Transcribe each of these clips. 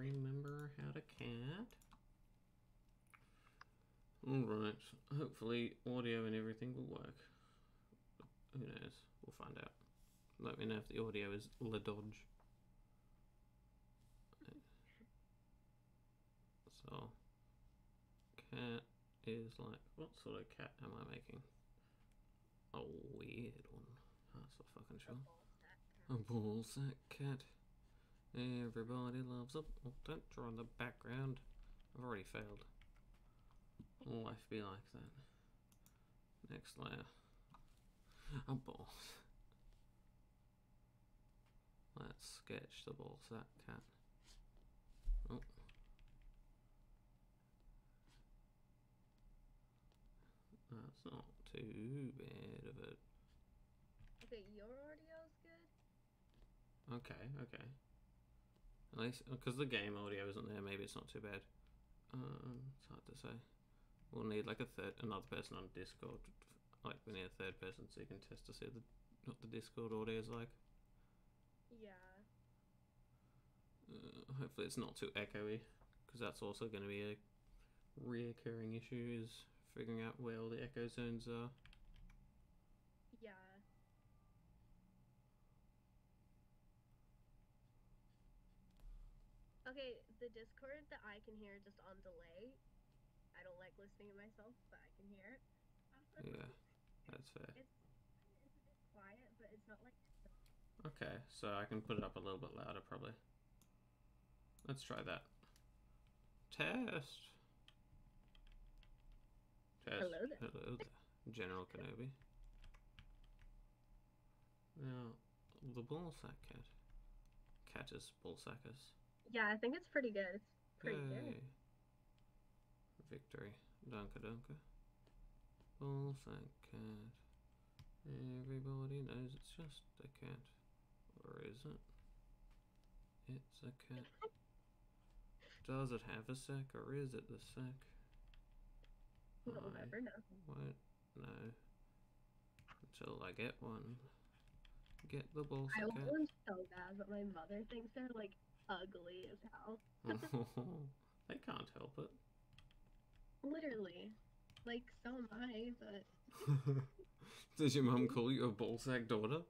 remember how to cat. Alright, hopefully audio and everything will work. Who knows? We'll find out. Let me know if the audio is la dodge. So, cat is like, what sort of cat am I making? A weird one. That's for fucking sure. A ball sack cat. Everybody loves a. Oh, don't draw in the background. I've already failed. Life be like that. Next layer. A ball. Let's sketch the ball that cat. Oh. That's not too bad of it. Okay, your audio's good. Okay, okay. At least because the game audio isn't there, maybe it's not too bad. Um, it's hard to say. We'll need like a third, another person on Discord. Like we need a third person so you can test to see the what the Discord audio is like. Yeah. Uh, hopefully it's not too echoey, because that's also going to be a reoccurring issue. Is figuring out where all the echo zones are. Yeah. Okay, the Discord that I can hear just on delay. I don't like listening to myself, but I can hear it. Yeah, that's fair. It's, it's a bit quiet, but it's not like. Okay, so I can put it up a little bit louder probably. Let's try that. Test. Test. Hello there. Hello there. General Kenobi. Now, the ball sack cat. Cat is ball sackers. Yeah, I think it's pretty good. It's pretty good. Hmm. Victory. Dunka dunka. Ball sack cat. Everybody knows it's just a cat. Or is it? It's a cat. Does it have a sack or is it the sack? We'll I never know. won't know until I get one. Get the ball I want one so bad, but my mother thinks they're like ugly as hell. they can't help it. Literally. Like, so am I, but Does your mum call you a ballsack daughter?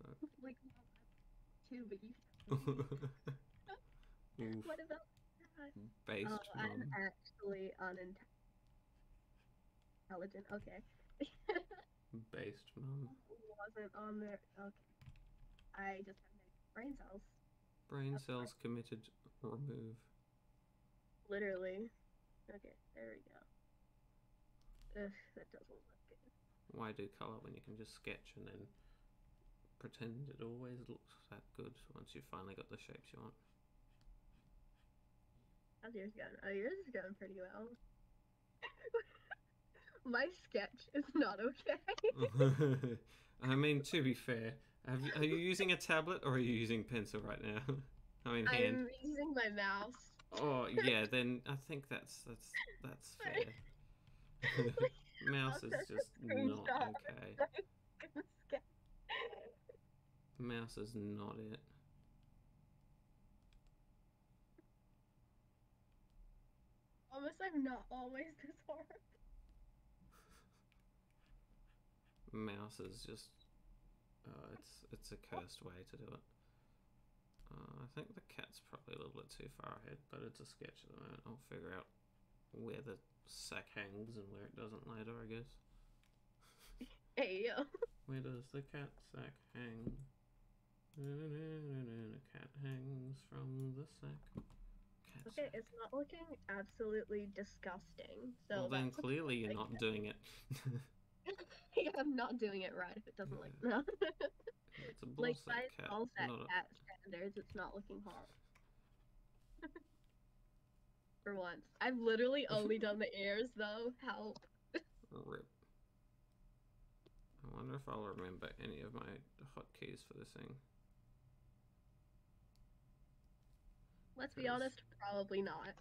like too, but you. What about that? based Oh, I'm actually unintelligent. Okay. Based mum. Wasn't on there. Okay. I just have no brain cells. Brain That's cells committed. Remove. Literally. Okay, there we go. Ugh, that doesn't look good. Why do colour when you can just sketch and then pretend it always looks that good once you've finally got the shapes you want? How's yours going? Oh, yours is going pretty well. My sketch is not okay. I mean, to be fair, you, are you using a tablet or are you using pencil right now? I mean, hand. I'm using my mouse. Oh yeah, then I think that's that's that's fair. Mouse is just not okay. Mouse is not it. Almost, I'm not always this hard. Mouse is just. Oh, it's it's a cursed way to do it. Uh, I think the cat's probably a little bit too far ahead, but it's a sketch at the moment. I'll figure out where the sack hangs and where it doesn't later, I guess. Hey yo. Where does the cat sack hang? The cat hangs from the sack. Cat Okay, sack. it's not looking absolutely disgusting. So well, then clearly you're not doing it. yeah, I'm not doing it right if it doesn't look no. it's a like by cat, all that not a standards, it's not looking hard. For once, I've literally only done the ears though. Help. rip. I wonder if I'll remember any of my hotkeys for this thing. Let's be honest, probably not.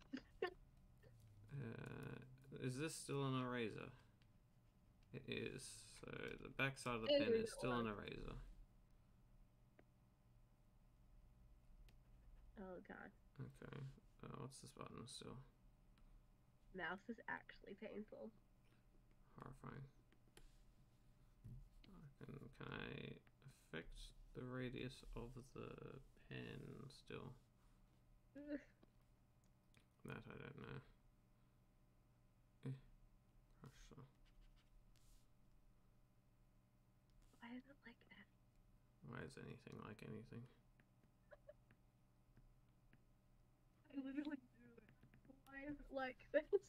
Uh, is this still an eraser? It is. So the back side of the pen is still an eraser. Oh god. Okay. Uh, what's this button still? Mouse is actually painful. Horrifying. Can, can I affect the radius of the pen still? That I don't know. Eh. Crush saw. Why is it like that? Why is anything like anything? I literally do it. Why is it like this?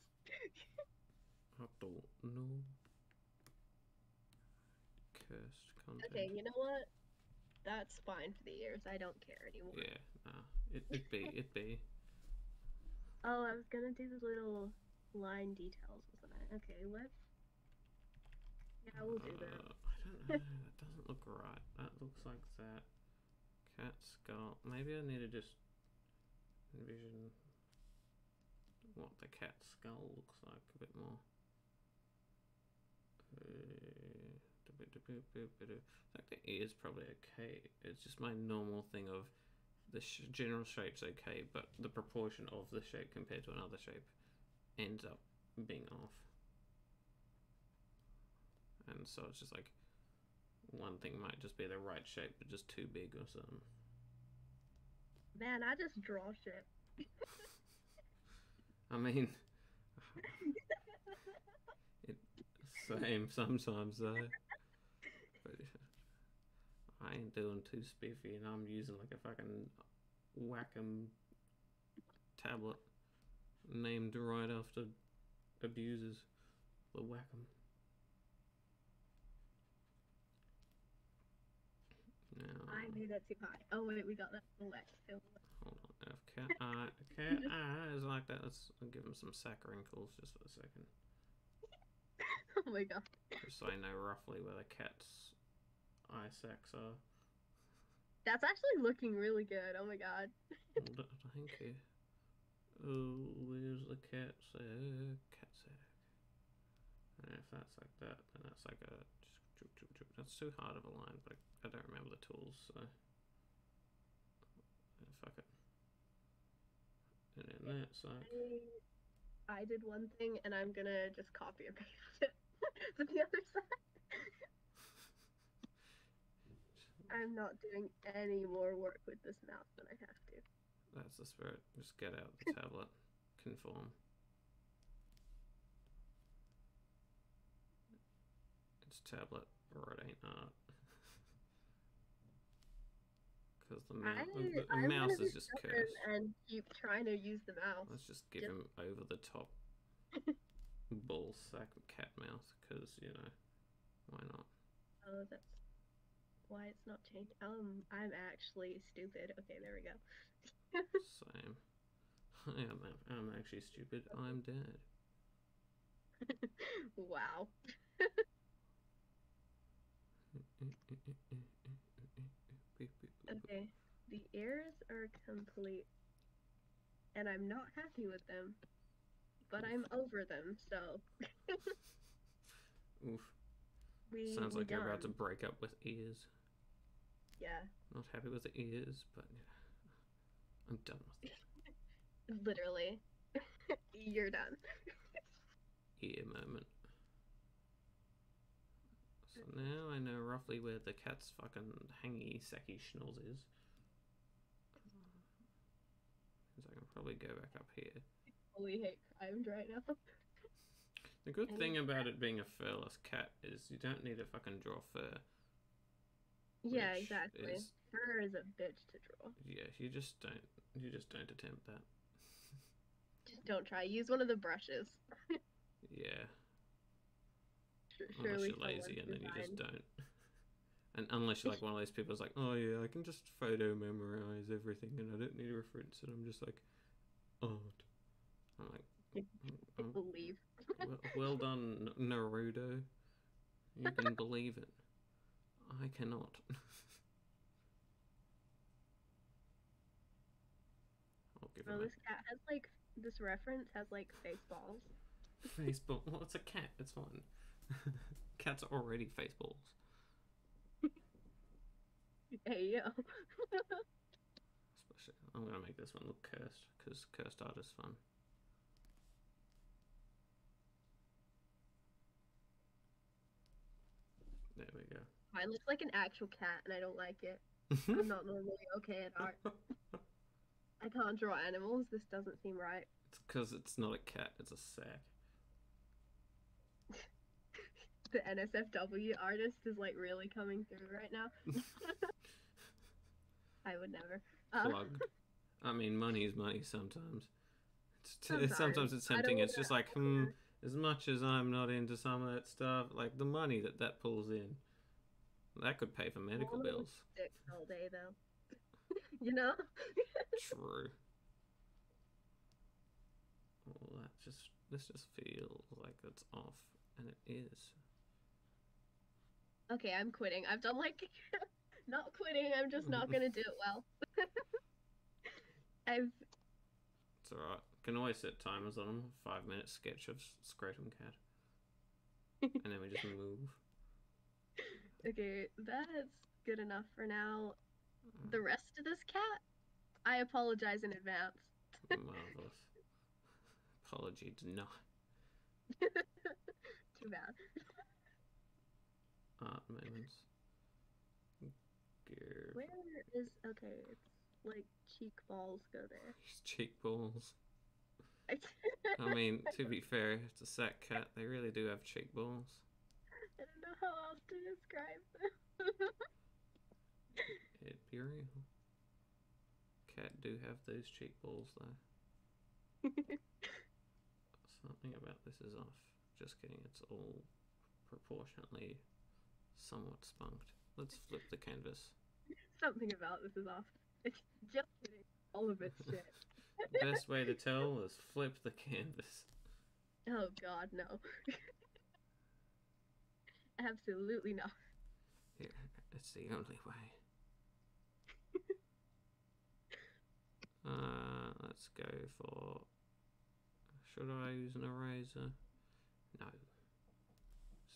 I don't know. Cursed content. okay, you know what? That's fine for the ears. I don't care anymore. Yeah, nah. It, it'd be, it'd be. Oh, I was gonna do the little line details, wasn't I? Okay, let's. Yeah, we'll do that. Uh, that doesn't look right. That looks like that. Cat skull. Maybe I need to just envision what the cat skull looks like a bit more. Uh, du-bu-du-bu-bu-bu-du. Like the ear's probably okay. It's just my normal thing of the sh- general shape's okay, but the proportion of the shape compared to another shape ends up being off. And so it's just like one thing might just be the right shape, but just too big or something. Man, I just draw shit. I mean, it same sometimes though. But I ain't doing too spiffy, and I'm using like a fucking Wacom tablet named right after abusers, the Wacom. Now, I made that too high. Oh wait, we got that. So Hold on. Cat eye, cat eye is like that. Let's give him some sack wrinkles just for a second, oh my god. just so I know roughly where the cat's eye sacs are. That's actually looking really good. Oh my god. Thank you. Oh, where's the cat sack? Cat sack. And if that's like that, then that's like a. That's too hard of a line, but I don't remember the tools, so. Fuck it. And then that's like. I, I did one thing and I'm gonna just copy and paste it to the other side. I'm not doing any more work with this mouse than I have to. That's the spirit. Just get out the tablet. Conform. It's tablet or it ain't art. Because the, I, the, the mouse is just cursed. and keep trying to use the mouse. Let's just give Just- him over the top ball sack cat mouse Because, you know, why not? Oh, that's why it's not changed. Um, I'm actually stupid. Okay, there we go. Same. I am, I'm actually stupid. I'm dead. wow. Okay, the ears are complete, and I'm not happy with them, but I'm over them. So Oof. we Sounds like you're about to break up with ears. Yeah, Not happy with the ears, but yeah, I'm done with it. literally, you're done. Ear moment. So now I know roughly where the cat's fucking hangy sacky schnoz is. So I can probably go back up here. Holy hate crimes right now. The good thing about it being a furless cat is you don't need to fucking draw fur. Yeah, exactly. is- Fur is a bitch to draw. Yeah, you just don't. You just don't attempt that. Just don't try. Use one of the brushes. Yeah, unless you're lazy and then you just don't. And unless you're like one of those people who's like, oh yeah, I can just photo memorize everything and I don't need a reference and I'm just like, oh, I'm like, "Mm, mm, believe. well, well done, Naruto. You can believe it. I cannot. I'll give Oh, this cat has like this reference has like face balls. Facebook. Well, it's a cat. It's fine. Cats are already face balls. Hey yo. Especially, I'm gonna make this one look cursed because cursed art is fun. There we go. Mine looks like an actual cat, and I don't like it. I'm not normally okay at art. I can't draw animals. This doesn't seem right. It's because it's not a cat, it's a sack. The NSFW artist is like really coming through right now. I would never. Plug. I mean, money is money sometimes. It's t- sometimes. Sometimes. it's tempting. It's just like, hmm, as much as I'm not into some of that stuff, like the money that that pulls in, that could pay for medical All bills. all day though. you know? True. Well, that just this just feels like it's off, and it is. Okay, I'm quitting. I've done like not quitting. I'm just not gonna do it well. I've It's alright. Can always set timers on them. Five minute sketch of Scrotum Cat, and then we just move. okay. That's good enough for now. The mm. rest of this cat, I apologize in advance. Marvelous. Apology denied. Too bad. Art moments. Where is okay? It's like cheek balls go there. His cheek balls. I, I mean, to be fair, it's a sack cat. They really do have cheek balls. I don't know how else to describe them. It'd be real. Cat do have those cheek balls though. Something about this is off. Just kidding, it's all proportionately somewhat spunked. Let's flip the canvas. Something about this is off. It's just. All of it's shit. Best way to tell is flip the canvas. Oh god, no. Absolutely not. Here, it's the only way. uh, let's go for. Should I use an eraser? No.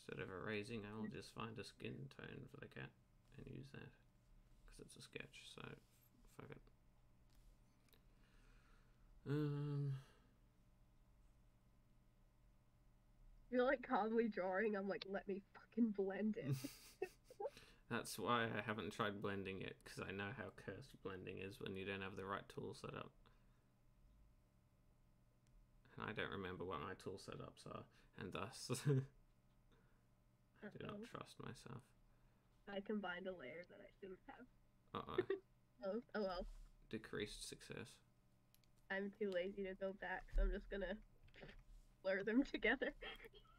Instead of erasing, I'll just find a skin tone for the cat and use that. Because it's a sketch, so fuck it. Um, You're like calmly drawing. I'm like, let me fucking blend it. That's why I haven't tried blending it, because I know how cursed blending is when you don't have the right tool set up. And I don't remember what my tool setups are, and thus I do not trust myself. I combined a layer that I shouldn't have. Uh oh. Oh, oh well. Decreased success. I'm too lazy to go back, so I'm just gonna blur them together.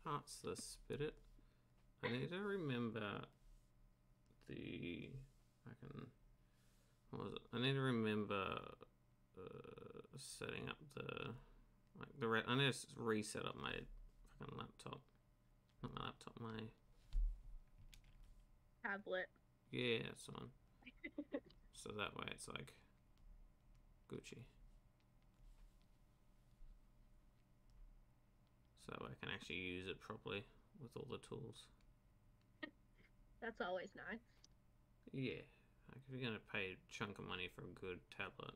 That's the spirit. I need to remember the. I can. What was it? I need to remember uh, setting up the. Like the re- I need to reset up my fucking laptop. Not my laptop, my. Tablet. Yeah, that's one. so that way it's like. Gucci. So I can actually use it properly with all the tools. That's always nice. Yeah, like if you're gonna pay a chunk of money for a good tablet,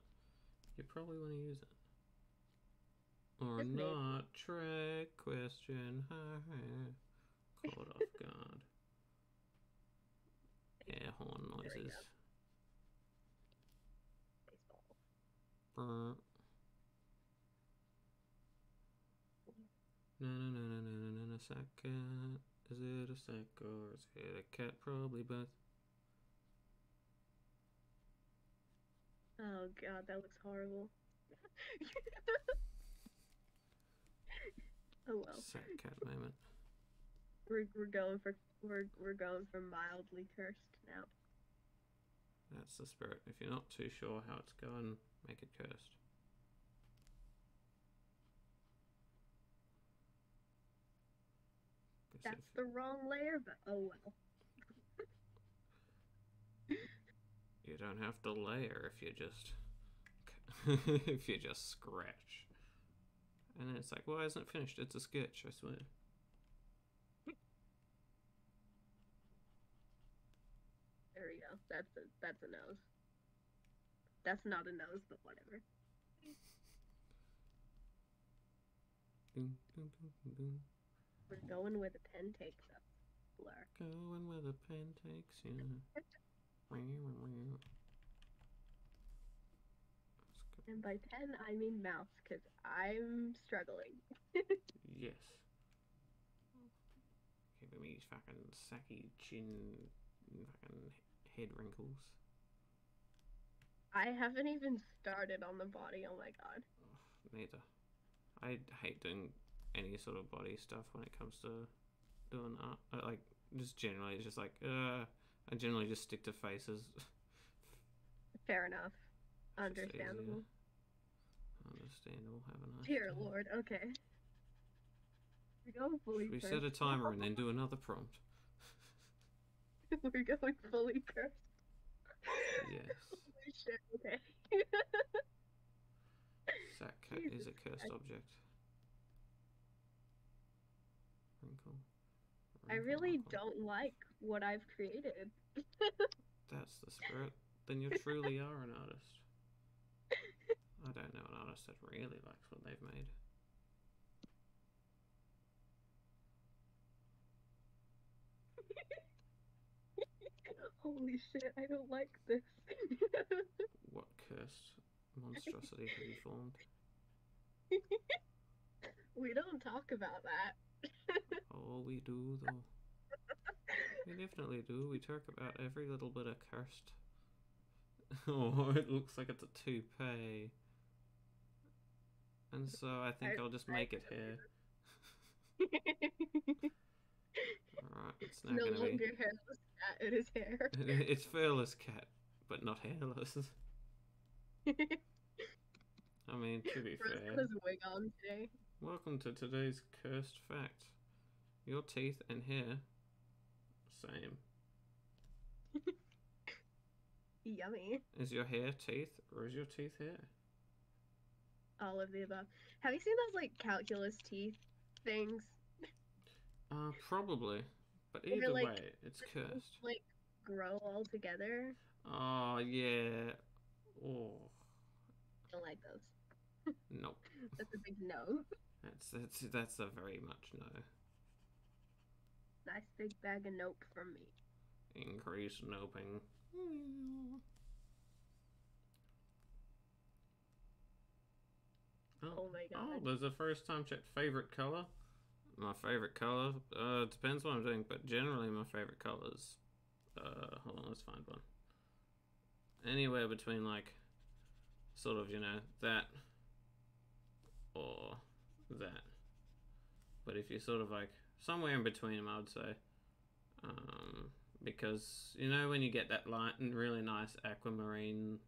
you probably want to use it. Or not? Trick question. Caught off guard. Yeah, horn There we go. noises. Baseball. Brr. No, no, no, no, no, no, no, no, sack cat. Is it a sack or is it a cat? Probably both. Oh god, that looks horrible. oh well. Sack cat moment. We're we're going for we're we're going for mildly cursed now. That's the spirit. If you're not too sure how it's going, make it cursed. That's if the wrong layer, but oh well. you don't have to layer if you just if you just scratch. And then it's like, why isn't it finished? It's a sketch, I swear. There we go. That's a that's a nose. That's not a nose, but whatever. We're going where the pen takes us. Blur. Going where the pen takes you. and by pen, I mean mouse, because I'm struggling. yes. Let me use fucking Saki Chin fucking head wrinkles. I haven't even started on the body. Oh my god. Neither. I hate doing any sort of body stuff when it comes to doing art. Like, just generally, it's just like, uh, I generally just stick to faces. Fair enough. It's just easier. Understandable. Understandable. Have a nice Dear day. lord, okay. Fully Should we set a timer and then do another prompt? We're going fully cursed. Yes. Holy shit, okay. Is a cursed object. Wrinkle. I really wrinkle. don't like what I've created. That's the spirit. Then you truly are an artist. I don't know an artist that really likes what they've made. Holy shit, I don't like this. What cursed monstrosity have you formed? we don't talk about that. Oh, we do though. We definitely do. We talk about every little bit of cursed. Oh, it looks like it's a toupee. And so I think I- I'll just I make it don't hair. Alright, it's now no gonna longer be. hairless cat, it is hair. it's furless cat, but not hairless. I mean, to be Rose fair, has a wig on today. welcome to today's cursed fact. Your teeth and hair, same. Yummy. Is your hair teeth or is your teeth hair? All of the above. Have you seen those like calculus teeth things? Uh, probably. But either like- way, it's cursed. Like grow all together. Oh, yeah. Oh, Don't like those. nope. That's a big no. That's, that's, that's a very much no. Nice big bag of nope from me. Increase noping. Oh my oh, god. Oh, there's a first time check. Favorite color? My favorite color? Uh, depends what I'm doing, but generally my favorite colors. Uh, hold on, let's find one. Anywhere between like, sort of, you know, that or that. But if you're sort of like somewhere in between them, I would say. Um, because you know when you get that light and really nice aquamarine,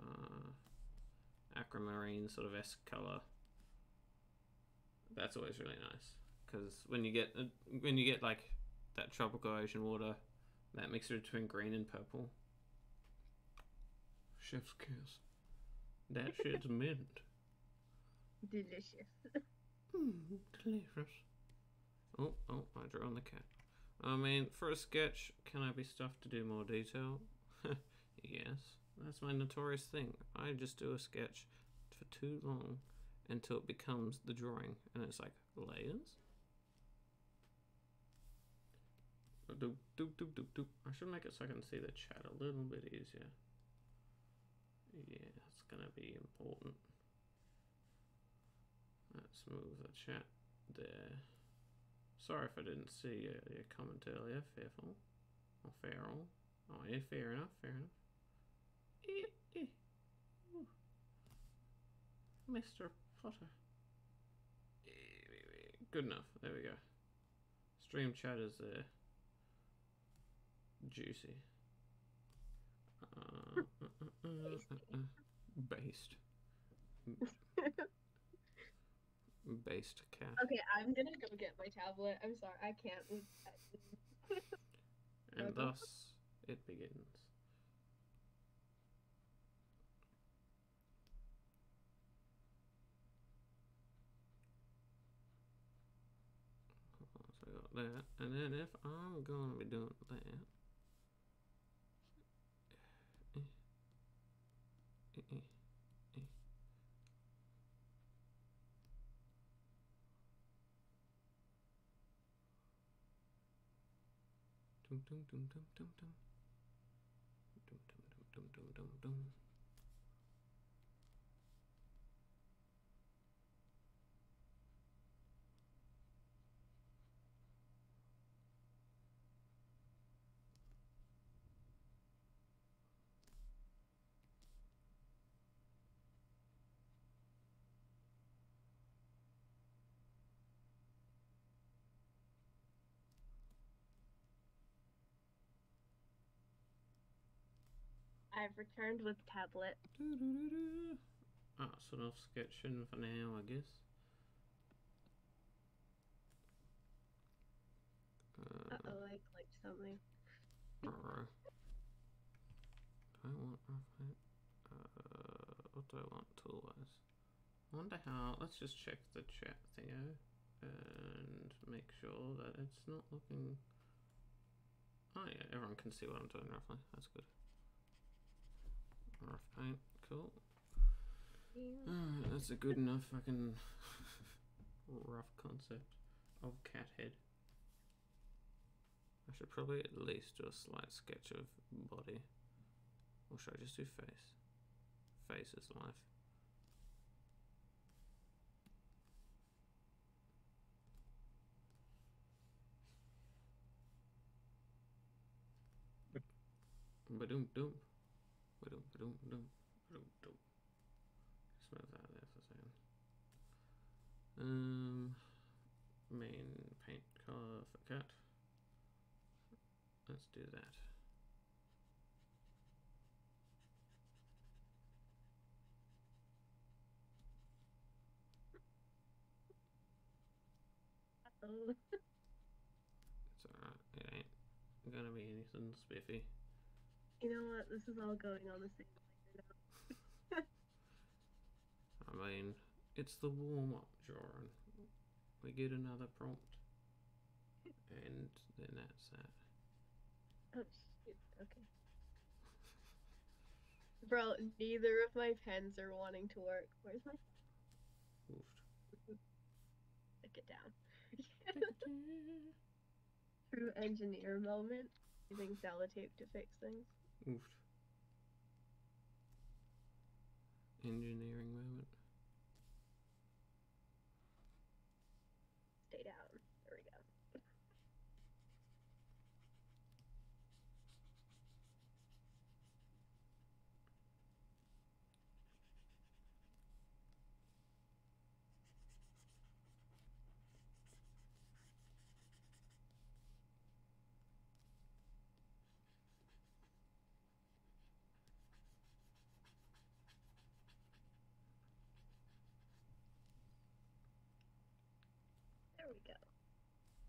uh, aquamarine sort of s color. That's always really nice because when you get when you get like that tropical ocean water, that mixture between green and purple. Chef's kiss. That shit's mint. Delicious. Mm, delicious. Oh, oh, I drew on the cat. I mean, for a sketch, can I be stuffed to do more detail? yes, that's my notorious thing. I just do a sketch for too long until it becomes the drawing, and it's like layers. Doop, doop, doop, doop, doop. I should make it so I can see the chat a little bit easier. Yeah, it's gonna be important. Let's move the chat there. Sorry if I didn't see your, your comment earlier, Fearful. Or Feral. Oh, yeah, fair enough, fair enough. Eh, eh. Mr. Potter. Good enough, there we go. Stream chat is there. Juicy. Uh, uh, uh. Based. Based cat. Okay, I'm gonna go get my tablet. I'm sorry, I can't. And thus it begins. that, and then if I'm gonna be doing that, dum dum dum dum dum dum. Dum dum dum dum dum dum I've returned with tablet. That's enough sketching for now, I guess. Uh oh, I clicked something. alright. I want Uh, what do I want tool-wise? I wonder how. Let's just check the chat thingo and make sure that it's not looking. Oh yeah, everyone can see what I'm doing roughly. That's good. Rough paint, cool. Alright, that's a good enough fucking rough concept of cat head. I should probably at least do a slight sketch of body. Or should I just do face? Face is life. Ba-dum Just move that there for a second. Um, main paint color for cat. Let's do that. It's alright. It ain't gonna be anything spiffy. You know what? This is all going on the same layer now. I mean, it's the warm up drawing. We get another prompt. And then that's that. Oh shoot. Okay. Bro, neither of my pens are wanting to work. Where's my Oofed. stick it down? True engineer moment. Using sellotape to fix things. Oofed. Engineering moment. Stay down. There we go. There we go.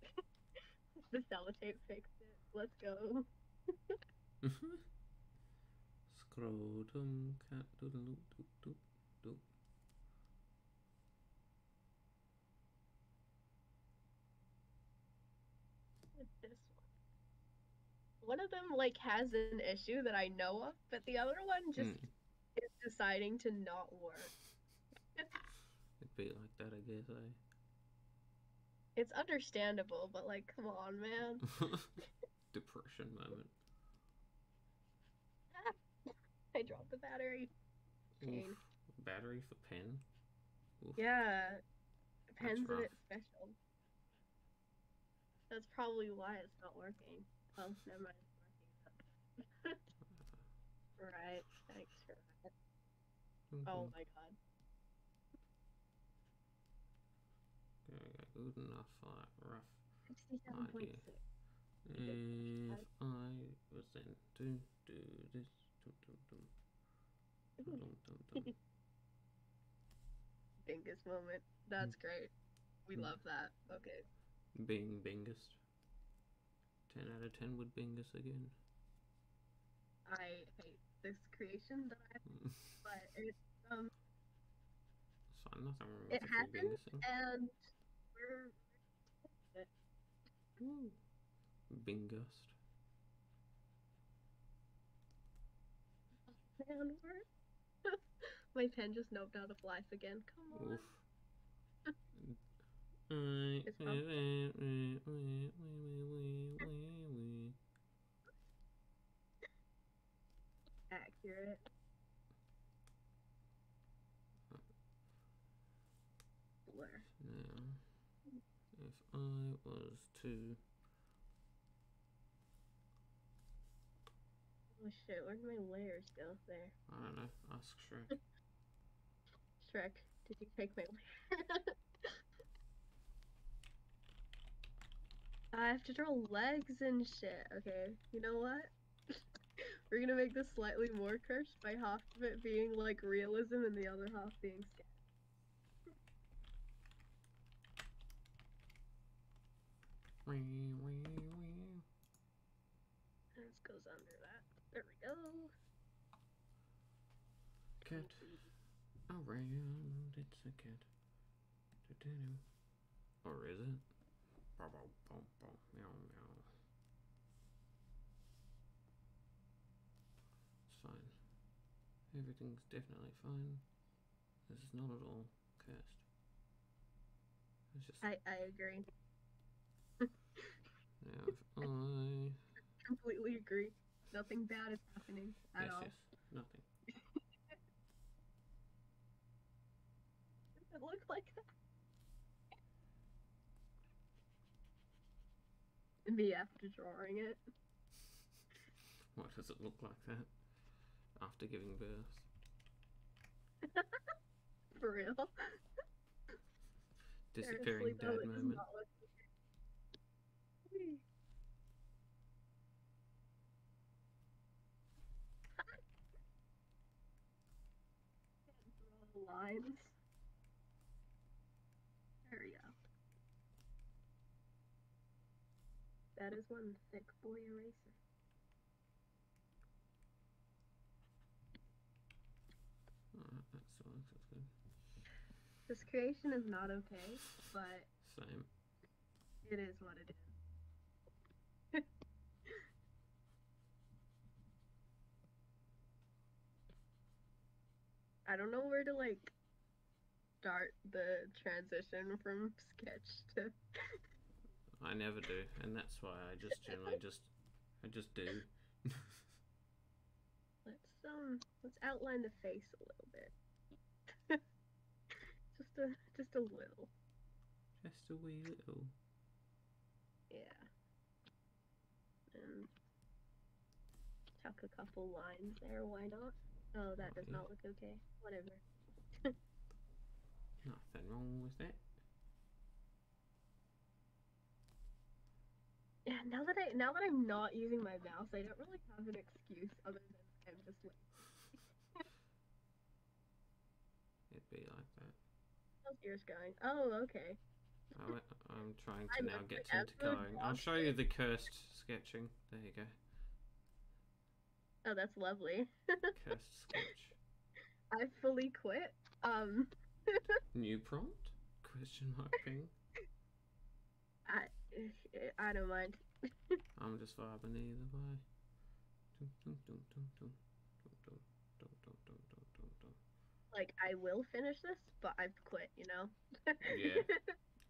the sellotape fixed it. Let's go. Scrotum cat doodle doop doop doop doop. This one? One of them like has an issue that I know of, but the other one just Mm. is deciding to not work. It'd be like that, I guess, eh? It's understandable, but like, come on, man. Depression moment. I dropped the battery. Oof. Battery for pen. Oof. Yeah, pens a bit special. That's probably why it's not working. Oh, never mind, it's working. right, thanks for that. Mm-hmm. Oh my god. Okay, good enough for that rough. Six. If I was then to do this, dum dum dum, dum dum dum. Bingus moment. That's great. We Mm. love that. Okay. being bingest. Ten out of ten would bingus again. I hate this creation that I but it's um It's fine, nothing wrong with It happened, and where? Ooh. Bingust. My pen just noped out of life again. Come on. Oof. Accurate. I was to. Oh shit, where'd my layers go? There. I don't know, ask Shrek. Shrek, did you take my layer? I have to draw legs and shit. Okay, you know what? We're gonna make this slightly more cursed by half of it being like realism and the other half being sketch. Wee, wee, wee. This goes under that. There we go. Cat around, it's a cat. Do-do-do. Or is it? Bow, bow, bow, bow, meow, meow. It's fine. Everything's definitely fine. This is not at all cursed. It's just I I agree. If I Completely agree. Nothing bad is happening at yes all. yes nothing. Does it look like that? Me after drawing it. What does it look like that? After giving birth. For real. Disappearing Seriously, dad moment. not look Whee. Can't draw lines. There we go. That is one thick boy eraser. Alright, that's good. This creation is not okay, but Same. it is what it is. I don't know where to like start the transition from sketch to I never do, and that's why I just generally just I just do. let's um let's outline the face a little bit. just a just a little. Just a wee little. Yeah. And chuck a couple lines there, why not? Oh, that does not look okay. Whatever. Nothing wrong with that. Yeah, now that I now that I'm not using my mouse, I don't really have an excuse other than I'm just like It'd be like that. how's yours going? Oh, okay. I I'm trying I to now get into the coloring. I'll show you the cursed sketching. There you go. Oh, that's lovely. Cursed sketch. I fully quit. Um, New prompt? Question mark ping. I I don't mind. I'm just vibing either way. Like I will finish this, but I've quit. You know. Yeah.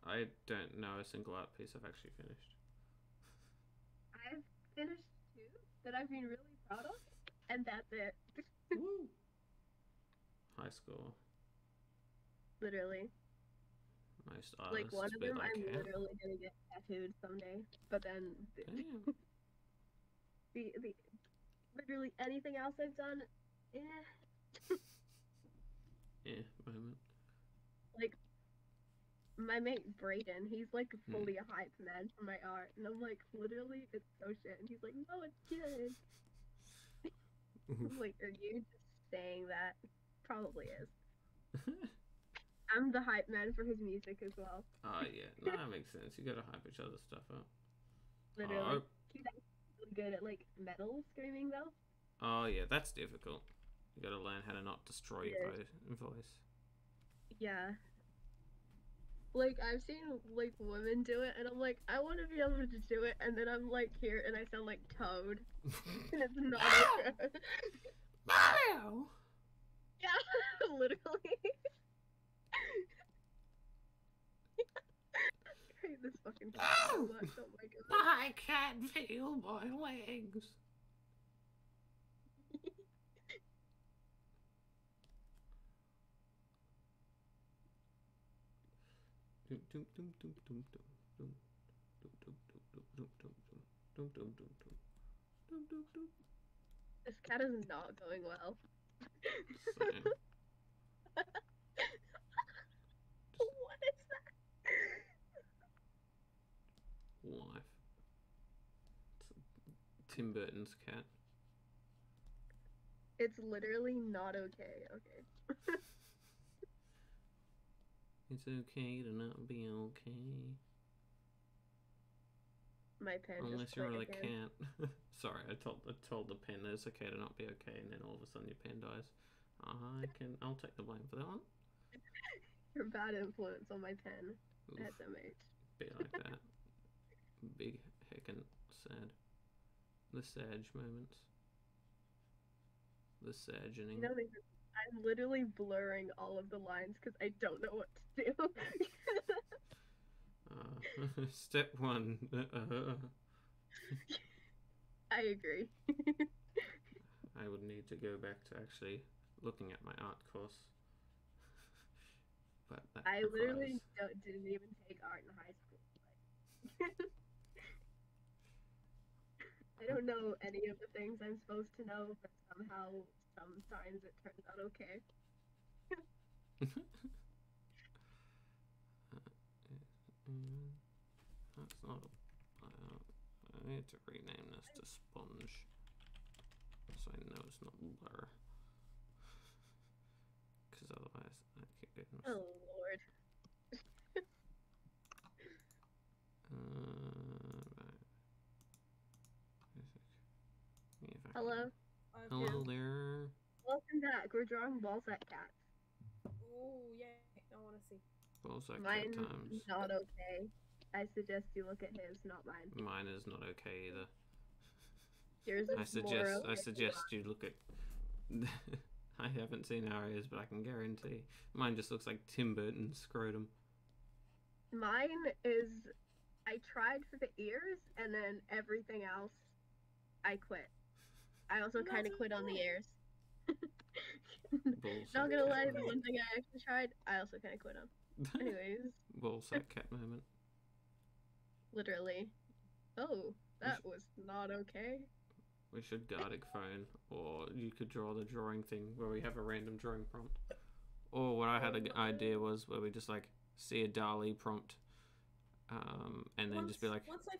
I don't know a single art piece I've actually finished. I've finished two that I've been really proud of, and that's it. Woo! High school. Literally. Most like one of them, like, I'm yeah. literally gonna get tattooed someday. But then the, the, the literally anything else I've done, eh. Yeah, moment. Like my mate Brayden, he's like Hmm. fully a hype man for my art, and I'm like, literally, it's so shit. And he's like, no, it's good. I'm mm-hmm. like, are you just saying that? Probably is. I'm the hype man for his music as well. oh yeah, no, that makes sense. You gotta hype each other's stuff up. Literally. Oh, He's really good at like metal screaming though. oh yeah, that's difficult. You gotta learn how to not destroy your Yeah. voice. Yeah. Like I've seen like women do it, and I'm like, I want to be able to do it, and then I'm like here, and I sound like Toad, and it's not. Mario! yeah, literally. I hate this fucking game so much. Oh my god. I can't feel my legs. Dum dum dum dum dum dum. Dum dum dum dum dum dum dum. Dum dum dum dum. Dum dum dum. This cat is not going well. What is that? Life. It's Tim Burton's cat. It's literally not okay. Okay. It's okay to not be okay. My pen Unless just you quit really again. can't. Sorry, I told I told the pen that it's okay to not be okay, and then all of a sudden your pen dies. I can. I'll take the blame for that one. You're a bad influence on my pen. Oof, SMH. be like that. Big heckin' sad. The sage moments. The Sagening. You know, I'm literally blurring all of the lines because I don't know what to do. Uh, step one. Uh, I agree. I would need to go back to actually looking at my art course. but I literally requires- don't, didn't even take art in high school. Like, I don't know any of the things I'm supposed to know, but somehow, sometimes it turns out okay. That's not a. Uh, I need to rename this to sponge. So I know it's not blur. Because otherwise I keep getting. Oh lord. Uh, right. See if I can- Hello. I've Hello been- there. Welcome back. We're drawing balls at cats. Ooh, yeah. I want to see. Balzac Mine cat times. not okay. I suggest you look at his, not mine. Mine is not okay either. Yours is I more suggest I suggest you look at. I haven't seen Aria's, but I can guarantee mine just looks like Tim Burton's scrotum. Mine is. I tried for the ears, and then everything else, I quit. I also kind of quit on the okay. ears. Ballsack Not gonna lie, the one thing I actually tried, I also kind of quit on. Anyways, Ballsack cat moment. literally. Oh, that was not okay. We should Gartic phone, or you could draw the drawing thing where we have a random drawing prompt. Or what I had an idea was where we just like see a DALL-E prompt, um, and then just be like, once I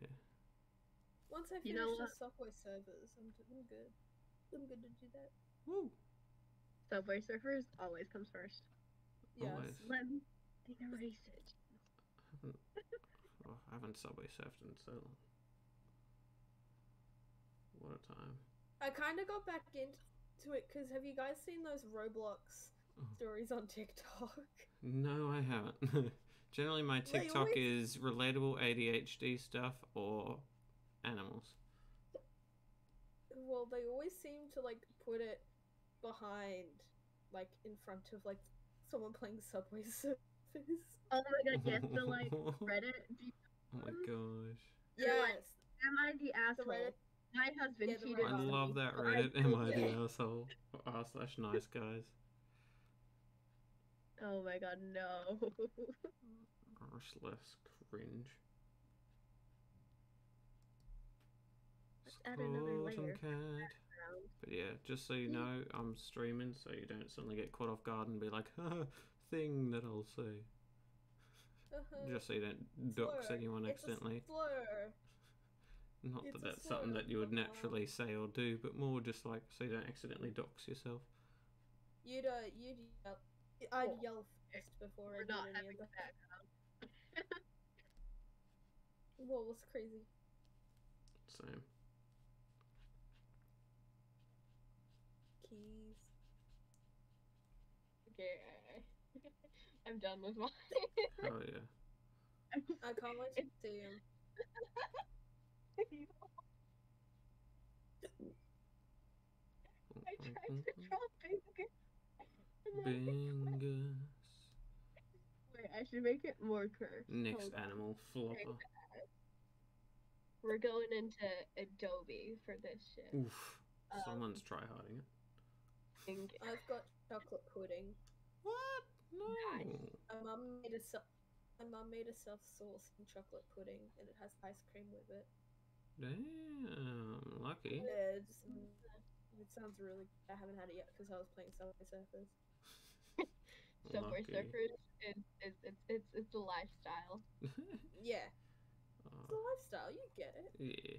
yeah. Once I finish You know the? Subway Surfers, I'm, d- I'm good. I'm good to do that. Woo! Subway Surfers always comes first. Yes. Always. Let me erase it. haven't, oh, I haven't subway surfed in so long. What a time. I kind of got back into it because have you guys seen those Roblox Oh. stories on TikTok? No, I haven't. Generally, my TikTok always- is relatable ADHD stuff or animals. Well, they always seem to like put it behind, like in front of like someone playing Subway Surfers. Oh my god, yes, the like Reddit. Do you, Oh my gosh. They're like- Yes, am I the the asshole? Reddit. My husband Yeah, the cheated I Reddit. on love that Reddit. Am I the asshole? R slash nice guys. Oh my god, no. R slash cringe. Let's add another layer. cat. But yeah, just so you know, I'm streaming, so you don't suddenly get caught off guard and be like, "Haha, thing that I'll say. Uh-huh. Just so you don't dox Slur. anyone It's a accidentally. slur. Not it's that a that's something that you would Uh-huh. naturally say or do, but more just like so you don't accidentally dox yourself. You'd uh, you'd yell. I'd Oh, yell first before I We're did not any of that. that. What was crazy? Same. Keys. Okay, I- I'm done with mine. Oh yeah. I'm just- I can't wait to see him. I tried to draw big. Bingus. Wait, I should make it more curved. Next Hold animal flopper. We're going into Adobe for this shit. Oof. Um, Someone's try hiding it. Think- I've got chocolate pudding. What? No. Nice. My mum made a su- My mum made a self-sourcing chocolate pudding, and it has ice cream with it. Damn, lucky. Yeah, it, just, it sounds really. I haven't had it yet because I was playing Subway Surfers. Subway Lucky. Surfers is is it's it's oh. it's a lifestyle. Yeah, it's a Oh, lifestyle. You get it. yeah.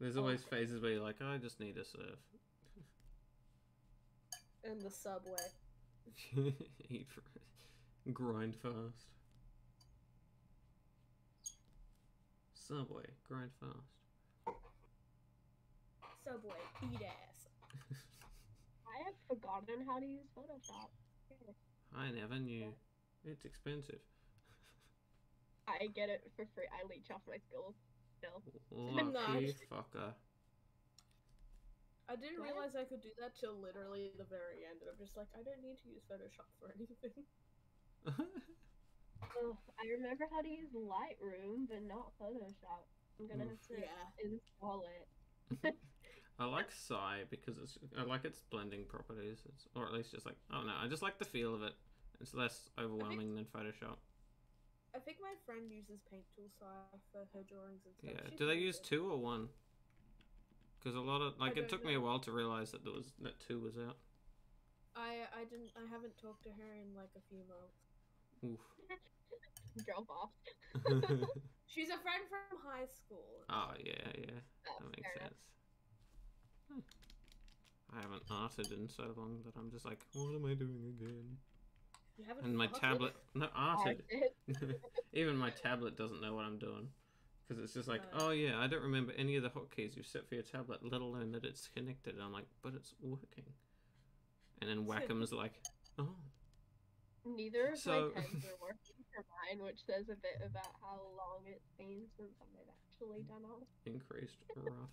There's Oh, always okay. phases where you're like, I just need to surf. And the subway. Eat, f- grind fast. Subway, grind fast. Subway, eat ass. I have forgotten how to use Photoshop. I never knew. It's expensive. I get it for free. I leech off my skills still. Lucky Nice. fucker. I didn't What? realize I could do that till literally the very end, and I'm just like, I don't need to use Photoshop for anything. Oh, I remember how to use Lightroom, but not Photoshop. I'm gonna Oof. have to Yeah. install it. I like SAI because it's I like its blending properties, it's, or at least just like I don't know. I just like the feel of it. It's less overwhelming than Photoshop. I think my friend uses Paint Tool SAI for her drawings and stuff. Yeah. She's Do they use good. two or one? Because a lot of like it don't took me a while to realize that there was that two was out. I I didn't. I haven't talked to her in like a few months. Oof. Drop off. She's a friend from high school. oh yeah, yeah. Oh, That makes sense. Hmm. I haven't arted in so long that I'm just like, what am I doing again? You haven't. And my farted? tablet, no, arted. Arted. Even my tablet doesn't know what I'm doing. Because it's just like, oh yeah, I don't remember any of the hotkeys you've set for your tablet, let alone that it's connected. And I'm like, but it's working. And then Wacom's like, oh, Neither of So- my pens are working for mine, which says a bit about how long it's been since I've actually done all. increased rough.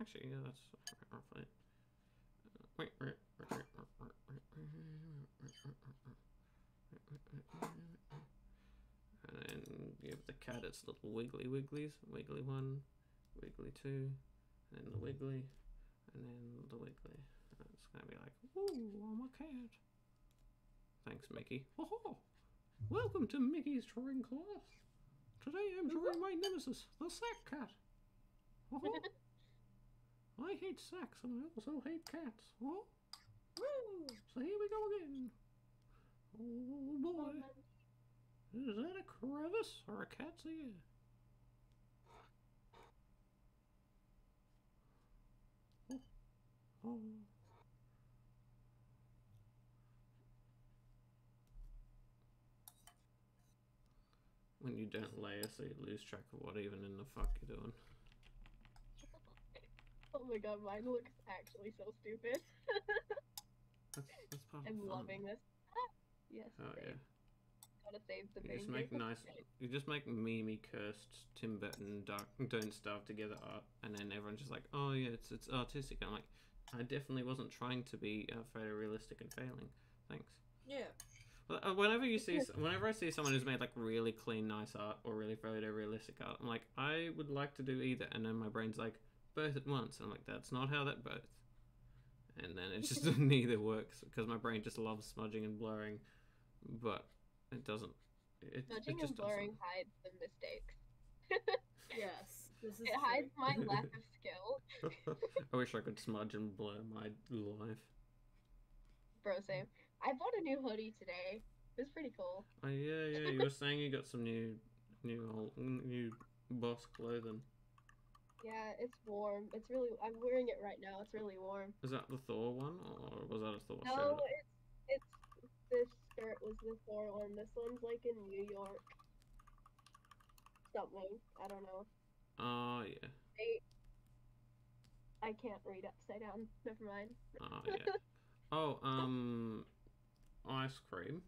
Actually, yeah, that's uh, roughly. Uh, And give the cat its little wiggly wigglies. Wiggly one, wiggly two, and then the mm-hmm. wiggly, and then the wiggly. And it's gonna be like, ooh, I'm a cat. Thanks, Mickey. Oh, welcome to Mickey's drawing class. Today I'm drawing my nemesis, the sack cat. Oh, I hate sacks and I also hate cats. Oh, so here we go again. Oh boy, is that a crevice or a cat's ear? Oh, oh. When you don't layer, so you lose track of what even in the fuck you're doing. Oh my god, mine looks actually so stupid. That's, that's I'm fun. loving this. Ah, yes, Oh save. Yeah. Gotta save the You just make nice. You just make Mimi cursed Tim Burton dark don't starve together art, and then everyone's just like, oh yeah, it's it's artistic. I'm like, I definitely wasn't trying to be uh, photorealistic and failing. Thanks. Yeah. Well, uh, whenever you see, whenever I see someone who's made like really clean, nice art or really photorealistic art, I'm like, I would like to do either, and then my brain's like, both at once. I'm like, that's not how that both. And then it just neither works because my brain just loves smudging and blurring, but it doesn't. It, Smudging it just and blurring hides the mistakes. Yes. This is It hides my lack of skill. I wish I could smudge and blur my life. Bro, same. I bought a new hoodie today. It was pretty cool. Oh yeah, yeah. You were saying you got some new, new, old, new boss clothing. Yeah, it's warm. It's really. I'm wearing it right now. It's really warm. Is that the Thor one, or was that a Thor No, shirt? it's it's this shirt was the Thor one. This one's like in New York. Something. I don't know. Oh yeah. They, I can't read upside down. Never mind. Oh yeah. Oh um, ice cream.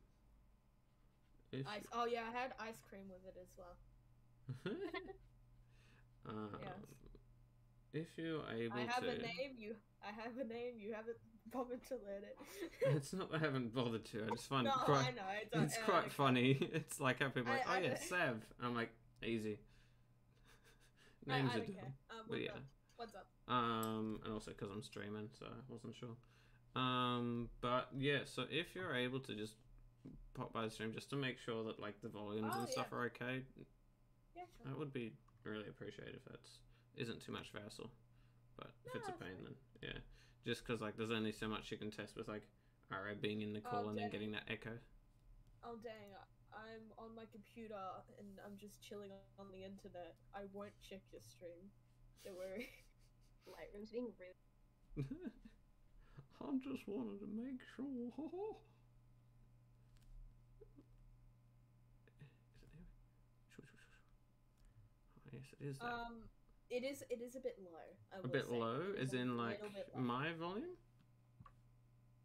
If Ice. Oh yeah, I had ice cream with it as well. um, Yes. if you're able to. I have to, a name. You. I have a name. You haven't bothered to learn it. it's not. I haven't bothered to. I just find no, it quite. I know. It's, It's uh, quite funny. It's like how people are like, I- oh yeah, I- Sav. I'm like, easy. I, I Names are dumb. Um, But what's yeah. up? What's up? Um, and also because I'm streaming, so I wasn't sure. Um, but yeah, so if you're able to just pop by the stream just to make sure that like the volumes Oh, and stuff yeah. are okay, Yeah, sure. that would be really appreciated if that's isn't too much hassle. But if No, it's a pain, then yeah, just because like there's only so much you can test with like Ara being in the Oh, call and then getting that echo. Oh dang, I- I'm on my computer and I'm just chilling on the internet. I won't check your stream. Don't worry. Lightroom's being rude. I just wanted to make sure. Is it there? Sure, sure, sure, sure. Oh, yes, it is. there. Um, it is it is a bit low. I a bit say. low, It is as in like little bit low. my volume.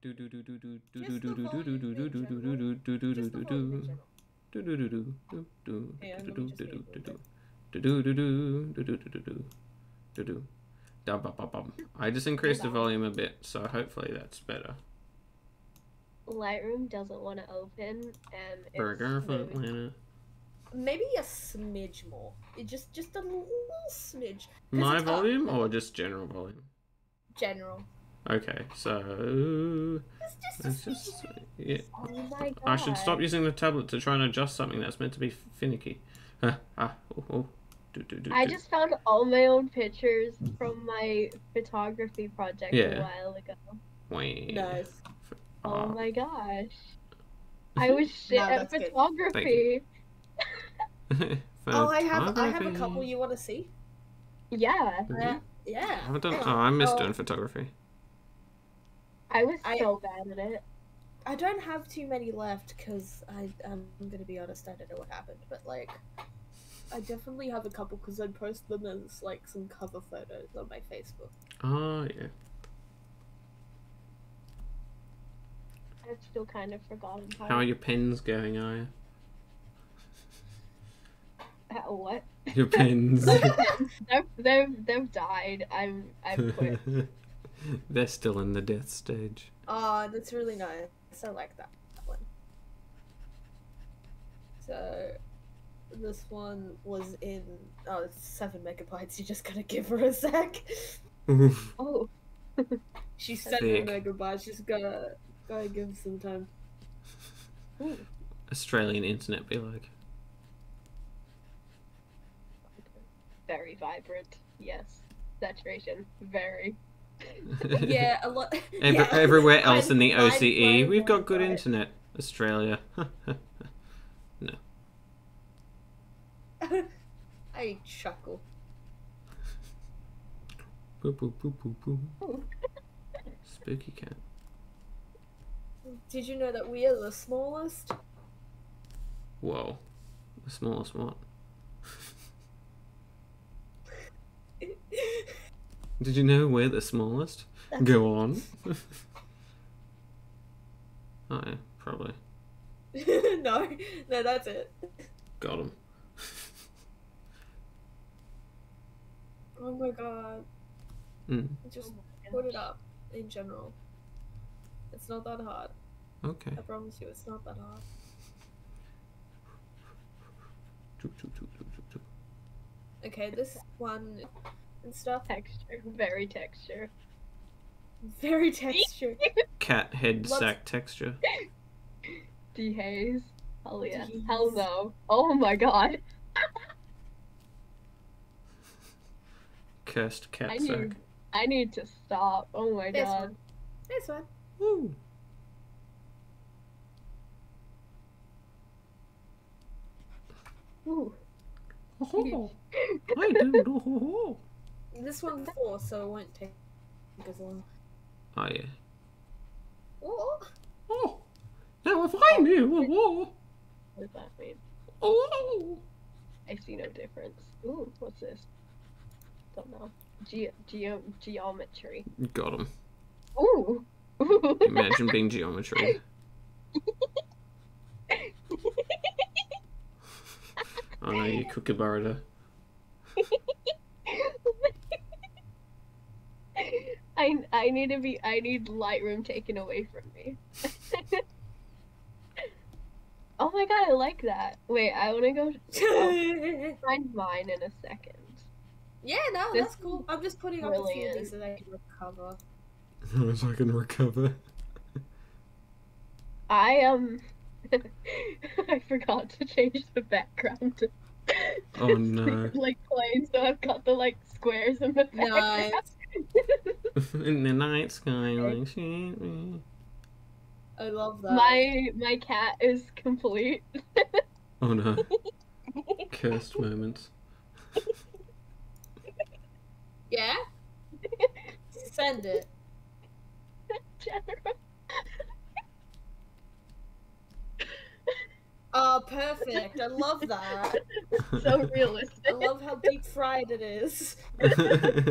Do do do do do do Just do the do do volume do in do do do general. do do do Just do the do volume in do. general. Do do do do do do Yeah, do let do me do just do read do it. do do do do do do do do do do do do. Da ba ba bum. I just increased the volume a bit, so hopefully that's better. Lightroom doesn't want to open, and it's Burger for rude. Atlanta. Maybe a smidge more. It just just a little smidge. My it's up. volume or just general volume? General. Okay, so It's just a just yeah. Oh my god! I should stop using the tablet to try and adjust something that's meant to be finicky. Ah, ah, oh, oh. Do, do, do, I do. just found all my own pictures from my photography project a while ago. Wait. Nice. Oh Ah. my gosh. I was shit No, at that's good. photography. Oh, I have I have a couple you want to see. Yeah. Mhm. Yeah. Yeah. I haven't done. Oh, I miss Oh, doing photography. I was I- so bad at it. I don't have too many left because I I'm gonna be honest. I don't know what happened, but like, I definitely have a couple because I'd post them as like some cover photos on my Facebook. Oh yeah. I've still kind of forgotten how. How are your pens going, Aya? how- what? Your pins. they've, they've, they've died. I'm I've quit. They're still in the death stage. Oh, that's really nice. I like that one. So, this one was in oh, it's seven megabytes. You just gotta give her a sec. oh, She's Thick. seven megabytes. Just gotta gotta give some time. ooh. Australian internet be like. Very vibrant. Yes, saturation very. Yeah, a lot. Every, yeah. Everywhere else in the Mine- OCE, mine we've got good work. internet. Australia. No. I chuckle. Boop, boop, boop, boop, boop. Spooky cat. Did you know that we are the smallest? Whoa. The smallest what? Did you know we're the smallest? Go on. oh yeah, probably. no, no, that's it. Got him. Oh my god. Mm, Just Oh put it up in general. It's not that hard. okay. I promise you, it's not that hard. Choo, choo, choo. Okay, this one and stuff, Texture, very texture. very texture. Cat head Let's- sack texture. Dehaze. Hell yeah. Dehaze. Hell no. Oh my god. Cursed cat I sack. need, I need to stop. Oh my This god. one. This one. Woo. Ooh. Oh, I do. Oh, This one's four, so it won't take as long. oh yeah. Oh, Oh, now if I knew a war. What does that mean? Oh. I see no difference. Ooh, what's this? Don't know. Ge- geo- geometry. Got him. Ooh. Ooh. Imagine being geometry. Oh no, you kookaburra. I I need to be I need Lightroom taken away from me. oh my god, I like that. Wait, I want to go find mine in a second. yeah, no, This that's cool. I'm just putting up a few of so that I can recover. so I can recover. I um I forgot to change the background to Oh, no. like plain, so I've got the like squares in the background. Nice. In the night sky, like shoot me. I love that. My my cat is complete. Oh no. Cursed moments. Yeah? Send it. General. Oh, perfect. I love that. so realistic. I love how deep fried it is. I'm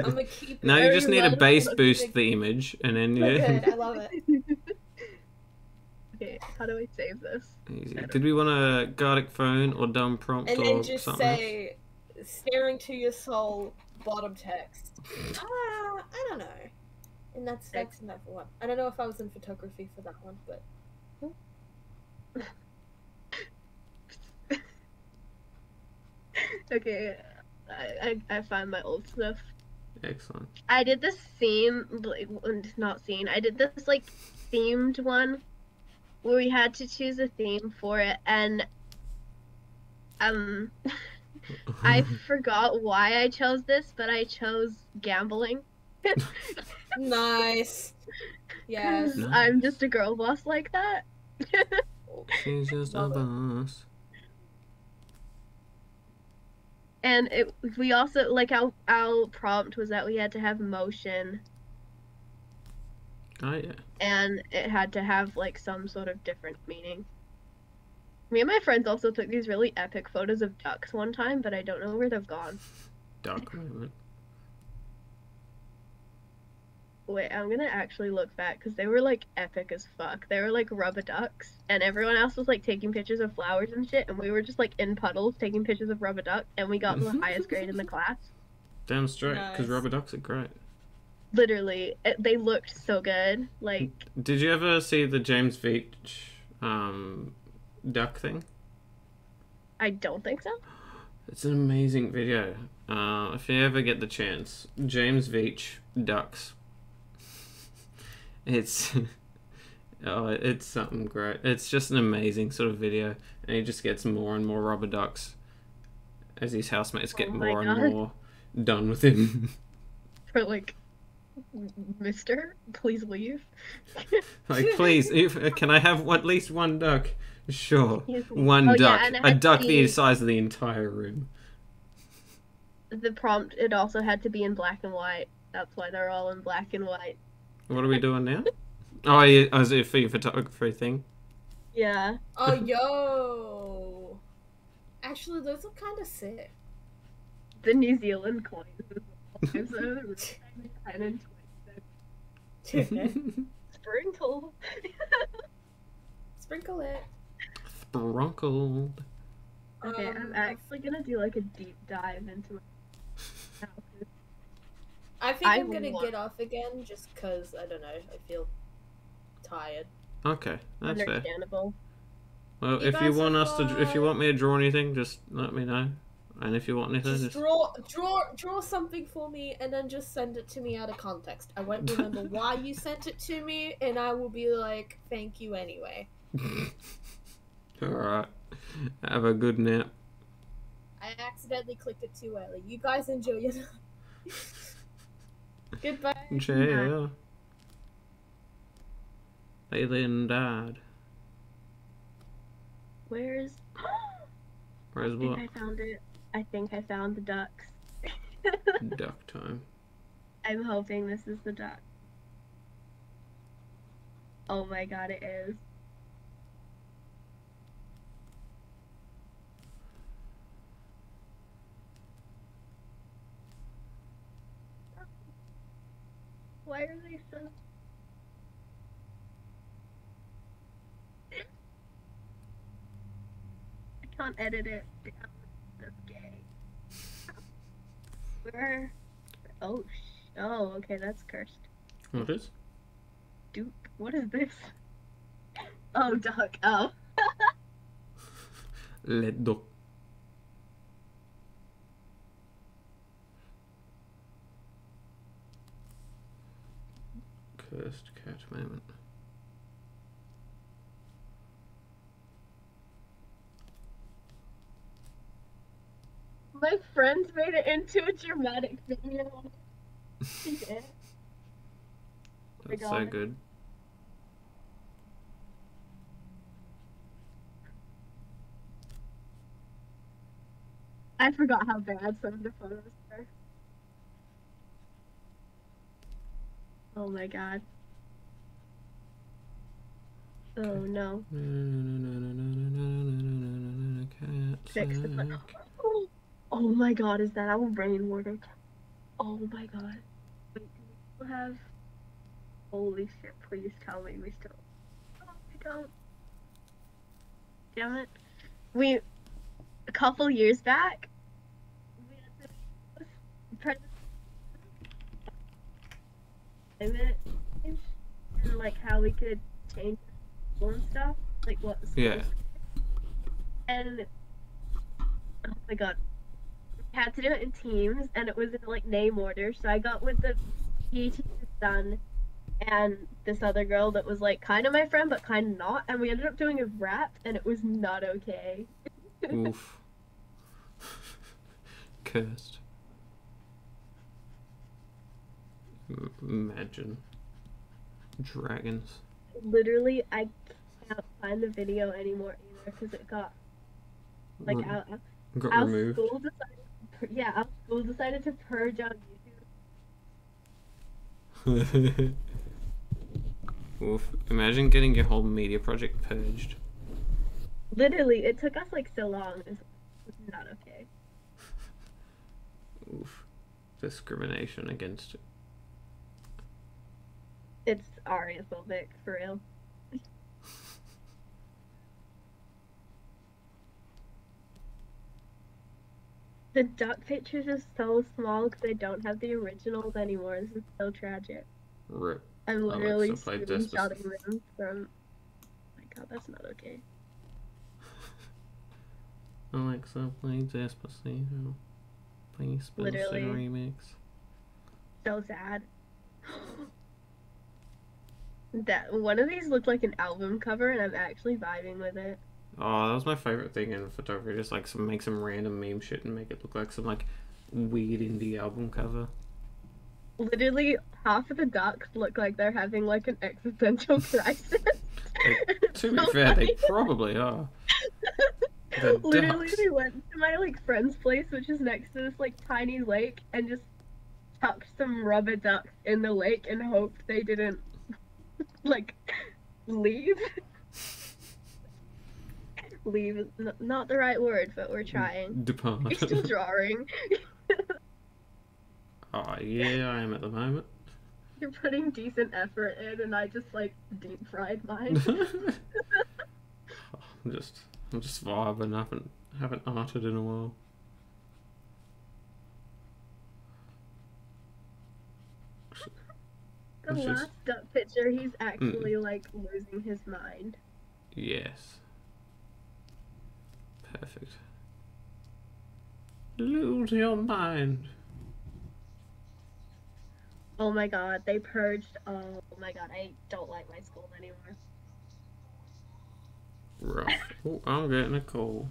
gonna keep now you just need a well base done. boost the image, and then So yeah. good. I love it. okay, how do I save this? Easy. Did we want a Gartic phone or dumb prompt And or then just something? else? say, staring to your soul, bottom text. Ah, I don't know. And that's that's another one. I don't know if I was in photography for that one, but Okay, I, I I found my old stuff. Excellent. I did this theme, like, not scene. I did this like themed one where we had to choose a theme for it, and um, I forgot why I chose this, but I chose gambling. nice. Yes. Nice. I'm just a girl boss like that. She's just a Love it. boss. And it, we also like our our prompt was that we had to have motion, Oh yeah. and it had to have like some sort of different meaning. Me and my friends also took these really epic photos of ducks one time, but I don't know where they've gone. Dark moment. Wait, I'm gonna actually look back because they were like epic as fuck. They were like rubber ducks, and everyone else was like taking pictures of flowers and shit, and we were just like in puddles taking pictures of rubber duck, and we got the highest grade in the class. Damn straight, because Nice. rubber ducks are great. Literally, it, they looked so good. Like, Did you ever see the James Veitch um, duck thing? I don't think so. It's an amazing video. Uh, if you ever get the chance, James Veitch ducks. It's oh, it's something great. It's just an amazing sort of video, and he just gets more and more rubber ducks as his housemates get Oh more and more done with him. For like, Mister, please leave. like, please, if, uh, can I have at least one duck? Sure, one Oh, duck. it a duck the size of the entire room. the prompt it also had to be in black and white. That's why they're all in black and white. What are we doing now? Oh, yeah, as if for your photography thing. Yeah. Oh, yo. Actually, those look kind of sick. The New Zealand coins. Five, seven, ten, and Sprinkle. Sprinkle it. Sprinkled. Okay, Um, I'm actually gonna do like a deep dive into my I think I I'm gonna want- get off again just because, I don't know, I feel tired. Okay, that's fair. understandable. Well, You if you want have, us to, if you want me to draw anything, just let me know. And if you want anything, Just just draw, draw, draw something for me, and then just send it to me out of context. I won't remember why you sent it to me, and I will be like, "Thank you anyway." all right. Have a good nap. I accidentally clicked it too early. You guys enjoy your. Goodbye. Jail. Alien died. Where's? Where's I think what? I found it. I think I found the ducks. Duck time. I'm hoping this is the duck. Oh my god, it is. Why are they so? I can't edit it. That's gay. Where? Oh, sh- oh, okay, that's cursed. What is? Duke, what is this? Oh, duck. Oh. Let duck. Cursed cat moment. My friends made it into a dramatic video. She did. Oh That's so good. I forgot how bad some of the photos were. Oh my god. Oh no. Fix the Oh, my god, is that our rainwater? Oh my god. Wait, do we still have. Holy shit, please tell me we still. Oh, we don't. Damn it. We. A couple years back. We had this present. And like how we could change the and stuff. Like what Yeah. And oh my god. Had to do it in teams and it was in like name order. So I got with the teacher's son and this other girl that was like kind of my friend but kind of not. And we ended up doing a rap and it was not okay. Oof. Cursed. M- imagine. Dragons. Literally, I can't find the video anymore either because it got like Re- our, got our removed. school decided. Yeah, our school decided to purge on YouTube. Oof. Imagine getting your whole media project purged. Literally, it took us like so long. It's not okay. Oof. Discrimination against It's Ariophobic for real. The duck pictures are so small because I don't have the originals anymore. This is so tragic. Rip. I'm literally played screenshotting Despacito. them from. Oh my god, that's not okay. Alexa, play Despacito. Please Literally. remix. So sad. that one of these looked like an album cover, and I'm actually vibing with it. Oh, that was my favorite thing in photography. Just like some make some random meme shit and make it look like some like weird indie album cover. Literally, half of the ducks look like they're having like an existential crisis. To be So fair, they probably are. The Literally, ducks. we went to my like friend's place, which is next to this like tiny lake, and just chucked some rubber ducks in the lake and hoped they didn't like leave. Leave n- not the right word, but we're mm, trying. Depart. We're still drawing. oh yeah, I am at the moment. You're putting decent effort in, and I just like deep fried mine. I'm just, I'm just vibing. I haven't, haven't arted in a while. the It's last duck picture, he's mm. actually like losing his mind. Yes. Perfect. Lose your mind. Oh my god, they purged. Oh my god, I don't like my school anymore. Rough. oh, I'm getting a call.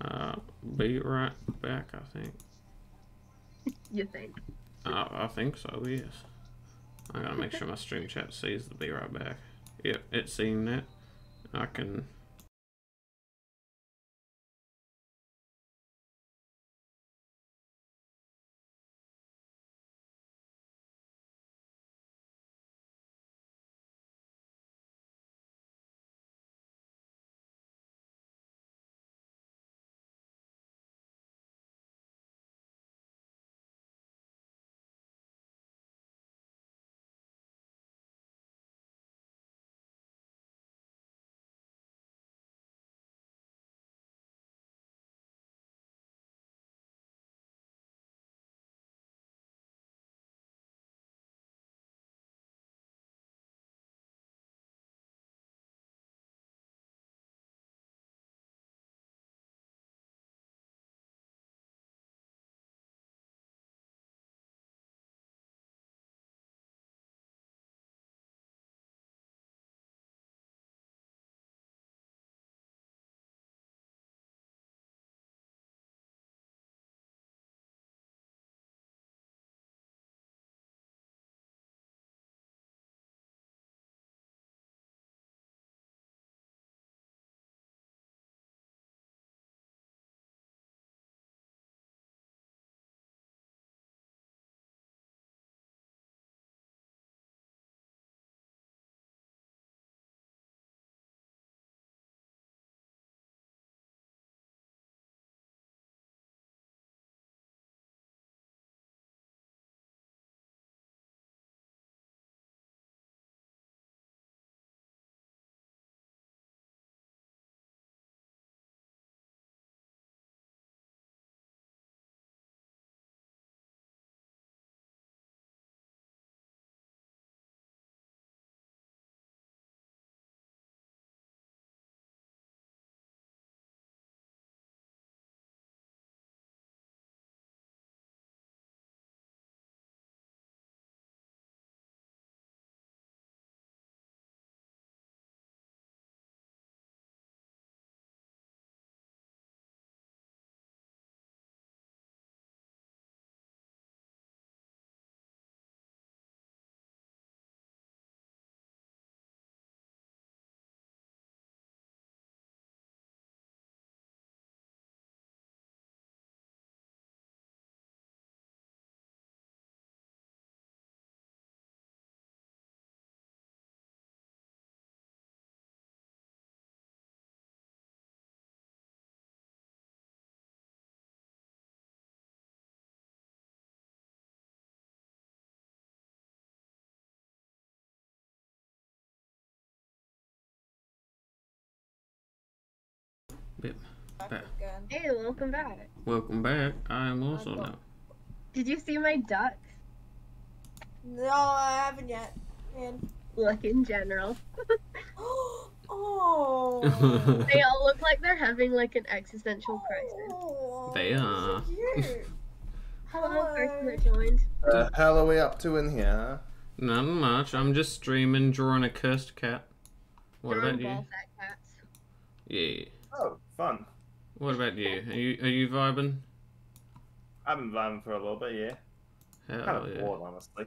Uh, be right back. I think. You think? Uh, I think so. Yes. I gotta make sure my stream chat sees the be right back. Yep, it's seen that. I can Back Back. Hey, welcome back. Welcome back. I am also Welcome. now. Did you see my ducks? No, I haven't yet. And Look in general. oh, They all look like they're having like an existential crisis. Oh, They are. cute. Hello, person Hello. that joined. Uh, how are we up to in here? Not much. I'm just streaming, drawing a cursed cat. What Drawing about you? ball sack cats. Yeah. Oh, fun. What about you? Are you are you vibing? I've been vibing for a little bit, yeah. kind Hell of yeah. bored, honestly.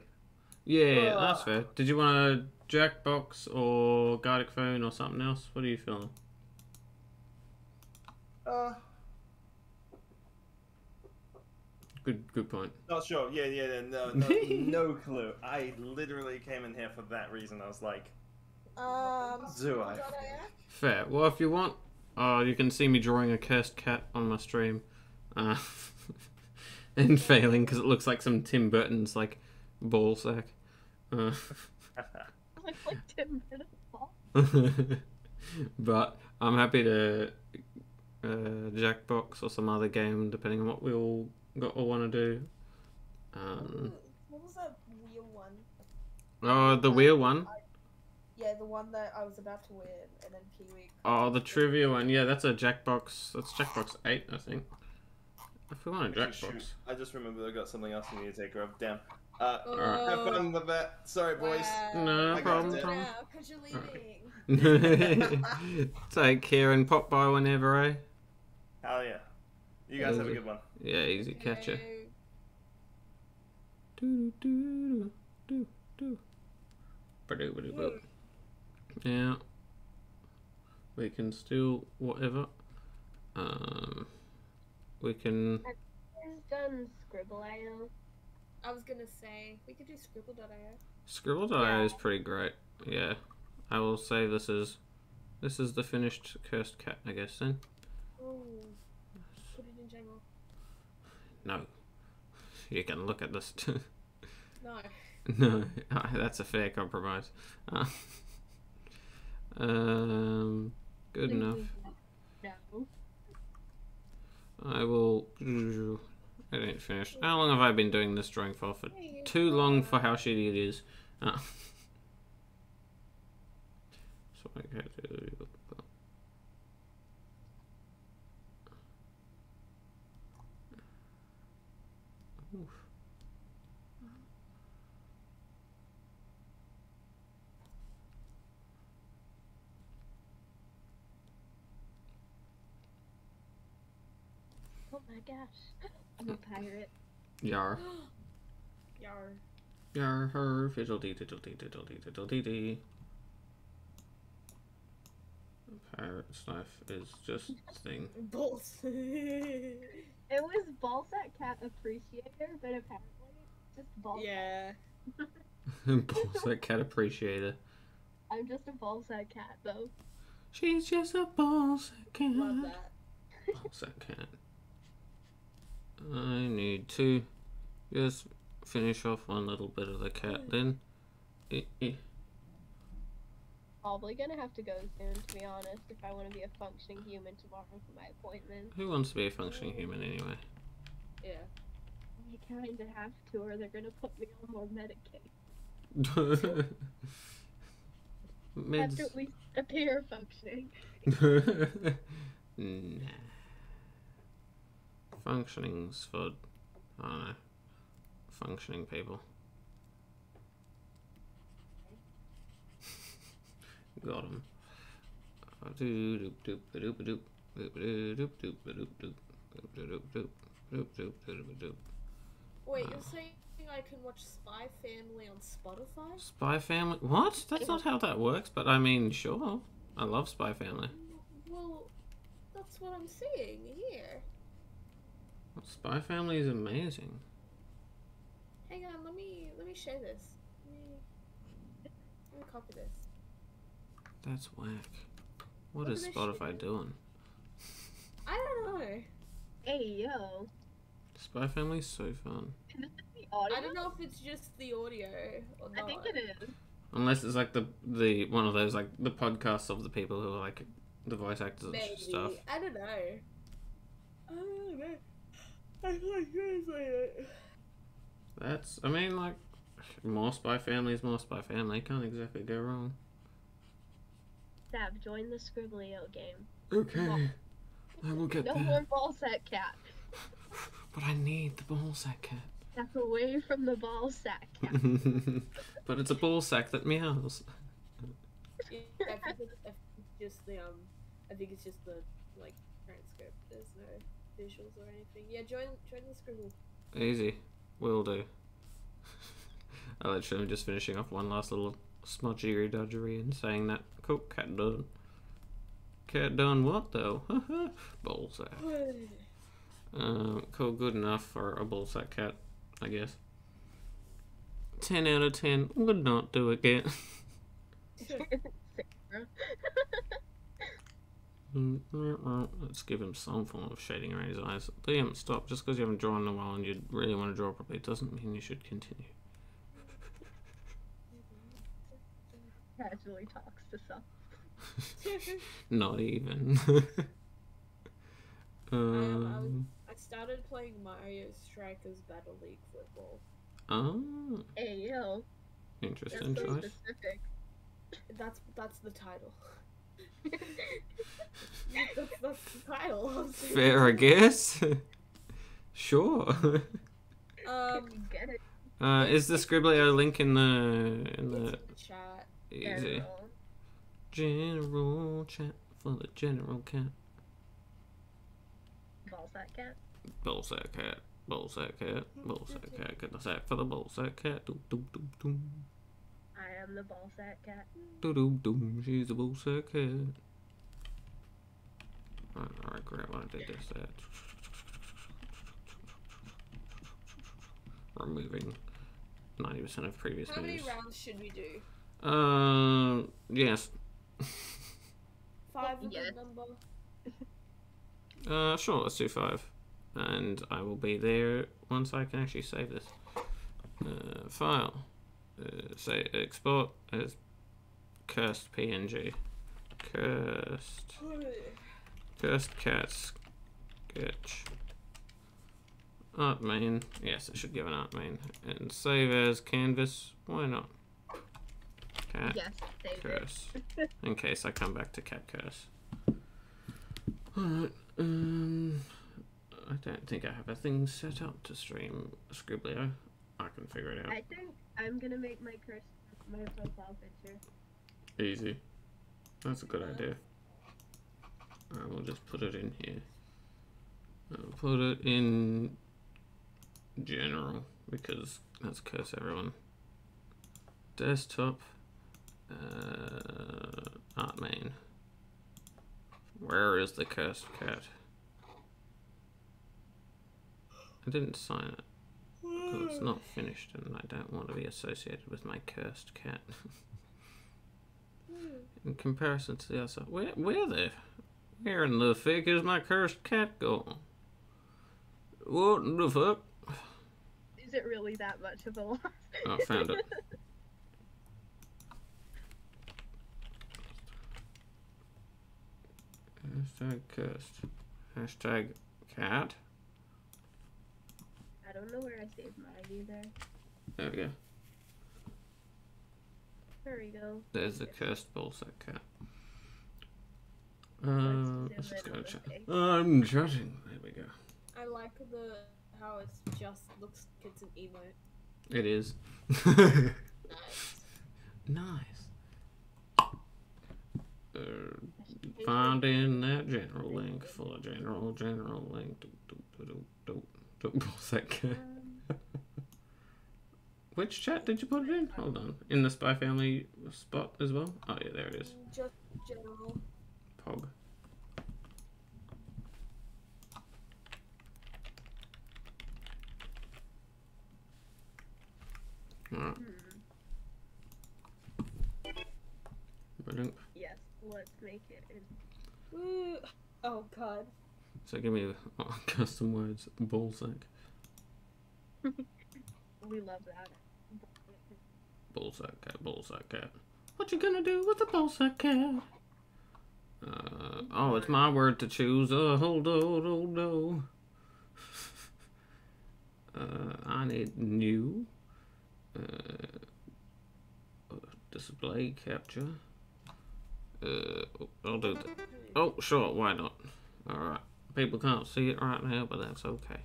Yeah, that's fair. Did you want a Jackbox or Gartic phone or something else? What are you feeling? Uh, Good good point. not sure. Yeah, yeah, yeah, no, no, no clue. I literally came in here for that reason. I was like, Um, do I- Fair. Well, if you want, uh, you can see me drawing a cursed cat on my stream, uh, and failing because it looks like some Tim Burton's like ball sack. Uh, Looks like Tim Burton. but I'm happy to uh, Jackbox or some other game depending on what we all got or want to do. Um, What was that wheel one? oh, the wheel one. Yeah, the one that I was about to win, and then Kiwi. Oh, the trivia one. Yeah, that's a Jackbox. That's Jackbox eight, I think. If we want a Actually, Jackbox. I just remembered I got something else I need to take care of. Damn. Uh, Alright. have fun with that. Sorry, boys. No I problem, it. problem. because you're leaving. Take care and pop by whenever, eh? Hell yeah. You guys have a good one. Yeah, easy catcher. Okay. Do do do do. Ba-do, ba-do, boo. Yeah. We can still whatever. Um, we can. Who's done Skribbl.io? I was gonna say we could do skribbl.io. Skribbl.io is pretty great. Yeah, I will say this is this is the finished cursed cat. I guess then. Ooh. Put it in general. No, you can look at this. Too. No. no, that's a fair compromise. Uh, um, good enough. No. I will. I didn't finish. How long have I been doing this drawing for? For too long for how shitty it is. Uh, so I got to. Oof. Oh my gosh. I'm a pirate. Yar. Yar. Yar her fiddle dee diddle dee diddle dee diddle dee dee. Pirate's life is just thing. Balls. It was Ballsack Cat Appreciator, but apparently it's just Ballsack. yeah. Ballsack cat appreciator. I'm just a Ballsack Cat though. She's just a ballsack cat. Love that. Ballsack cat. I need to just finish off one little bit of the cat then. Eh, eh. Probably gonna have to go soon, to be honest, if I want to be a functioning human tomorrow for my appointment. Who wants to be a functioning human anyway? Yeah. You kinda have to, or they're gonna put me on more Medicaid. I have to Meds. at least appear functioning. nah. Functioning's for, I don't know, functioning people. Got him. Wait, Uh. you're saying I can watch Spy Family on Spotify? Spy Family? What? That's not how that works, but I mean, sure. I love Spy Family. Well, that's what I'm seeing here. Spy Family is amazing. Hang on, let me let me share this. Let me, let me copy this. That's whack. What Look is at this Spotify shit. doing? I don't know. Hey yo. Spy Family's so fun. Is this the audio? I don't know if it's just the audio or not. I think it is. Unless it's like the the one of those like the podcasts of the people who are like The voice actors and Maybe. stuff. I don't know. I don't know. I like translate That's, I mean, like, more Spy Family is more Spy Family. Can't exactly go wrong. Sab, join the Skribbl.io game. Okay. I will get No there. more ball sack cat. But I need the ball sack cat. That's away from the ball sack cat. but it's a ball sack that meows. Yeah, I think it's, I think it's just the um, I think it's just the like transcript. There's no visuals or anything. Yeah, join join the scribble. Easy. Will do. I literally am just finishing off one last little smudgery dodgery and saying that. Cool, cat done. Cat done what though? ball sack. Um, cool, good enough for a ball sack cat, I guess. 10 out of 10 would not do again. Let's give him some form of shading around his eyes. Liam, stop. Just because you haven't drawn in a while and you really want to draw properly doesn't mean you should continue. Casually talks to self. Not even. um, I started playing Mario Strikers Battle League Football. oh, Hey yo, interesting so choice. specific. That's that's the title. That's, that's the title. I'm. Fair, I guess. sure. Um, get it. Uh, is the Skribbl.io link in the in the in the chat. easy General. general chat for the general cat? Ball sack cat. Bull sack cat, bull sack cat, bull sack cat. Get the sack for the bull sack cat. Doom doom doom doom. I am the ball sack cat. Doom doom doom. She's a bull sack cat. Alright, alright, great. When I did this, that. Removing ninety percent of previous How many rounds should we do? Um, yes. Five is Yes. number. Uh, sure, let's do five. And I will be there once I can actually save this. Uh, file. Uh, say export as cursed PNG. Cursed. Cursed cat sketch. Art main. Yes, I should give an art main. And save as canvas. Why not? Cat Yes, curse. In case I come back to cat curse. Alright, um I don't think I have a thing set up to stream Skribbl.io. I can figure it out. I think I'm gonna make my curse my profile picture. Easy. That's a good idea. I will just put it in here. I'll put it in general because that's curse everyone. Desktop. Uh, art main. Where is the cursed cat? I didn't sign it. It's not finished and I don't want to be associated with my cursed cat. Hmm. in comparison to the other where where the where in the fuck is my cursed cat gone? What in the fuck? Is it really that much of a loss? Oh, I found it. Hashtag cursed. Hashtag cat. I don't know where I saved mine either. There we go. There we go. There's the cursed bullset cat. Uh, let's just go chat. I'm judging. There we go. I like the how it just looks like it's an emote. It is. Nice. nice. Uh, finding that general link for a general general link. Do, do, do, Which chat did you put it in? Hold on. In the Spy Family spot as well? Oh, yeah, there it is. Just general. Pog. Alright. hmm. Yes, let's make it. In. Woo. Oh god. So give me the oh, custom words. Ballsack. We love that. Ballsack cat. Ballsack cat. What you gonna do with the ballsack cat? Uh, oh, it's my word to choose. Uh, hold on, hold on. Uh, I need new. Uh, display capture. Uh, I'll do that. Oh, sure, why not? Alright. People can't see it right now, but that's okay.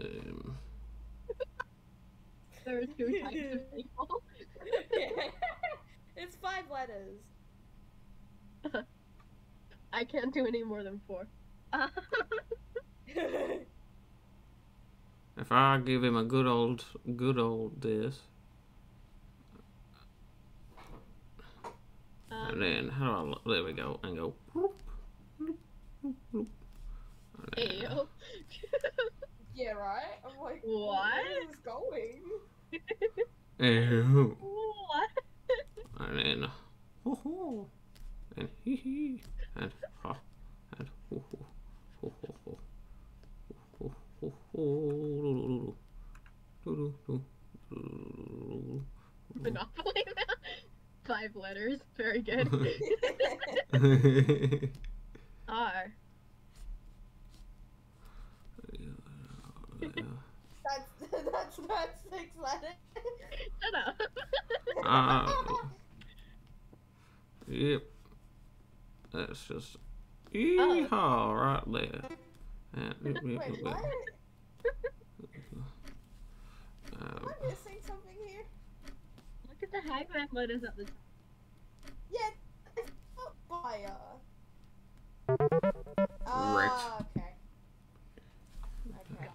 Um, There are two types of people. it's five letters. I can't do any more than four. Uh, if I give him a good old, good old this, and um, then how do I, lo- there we go, and go. whoop, Ayo. yeah, right? I'm like, What? where is this going? Ew. what? And then, ho ho, and hee hee, and ha, and ho ho, ho ho ho, ho ho ho, do do do do do Monopoly Five letters. Very good. Do do. R. That's that's that's six letters. Shut up. Uh, yep. That's just yeehaw right there. And, Wait, what? Uh, Am I missing something here? Look at the hagman letters at the top. Yeah, it's not fire. Right. Ah, okay. Okay.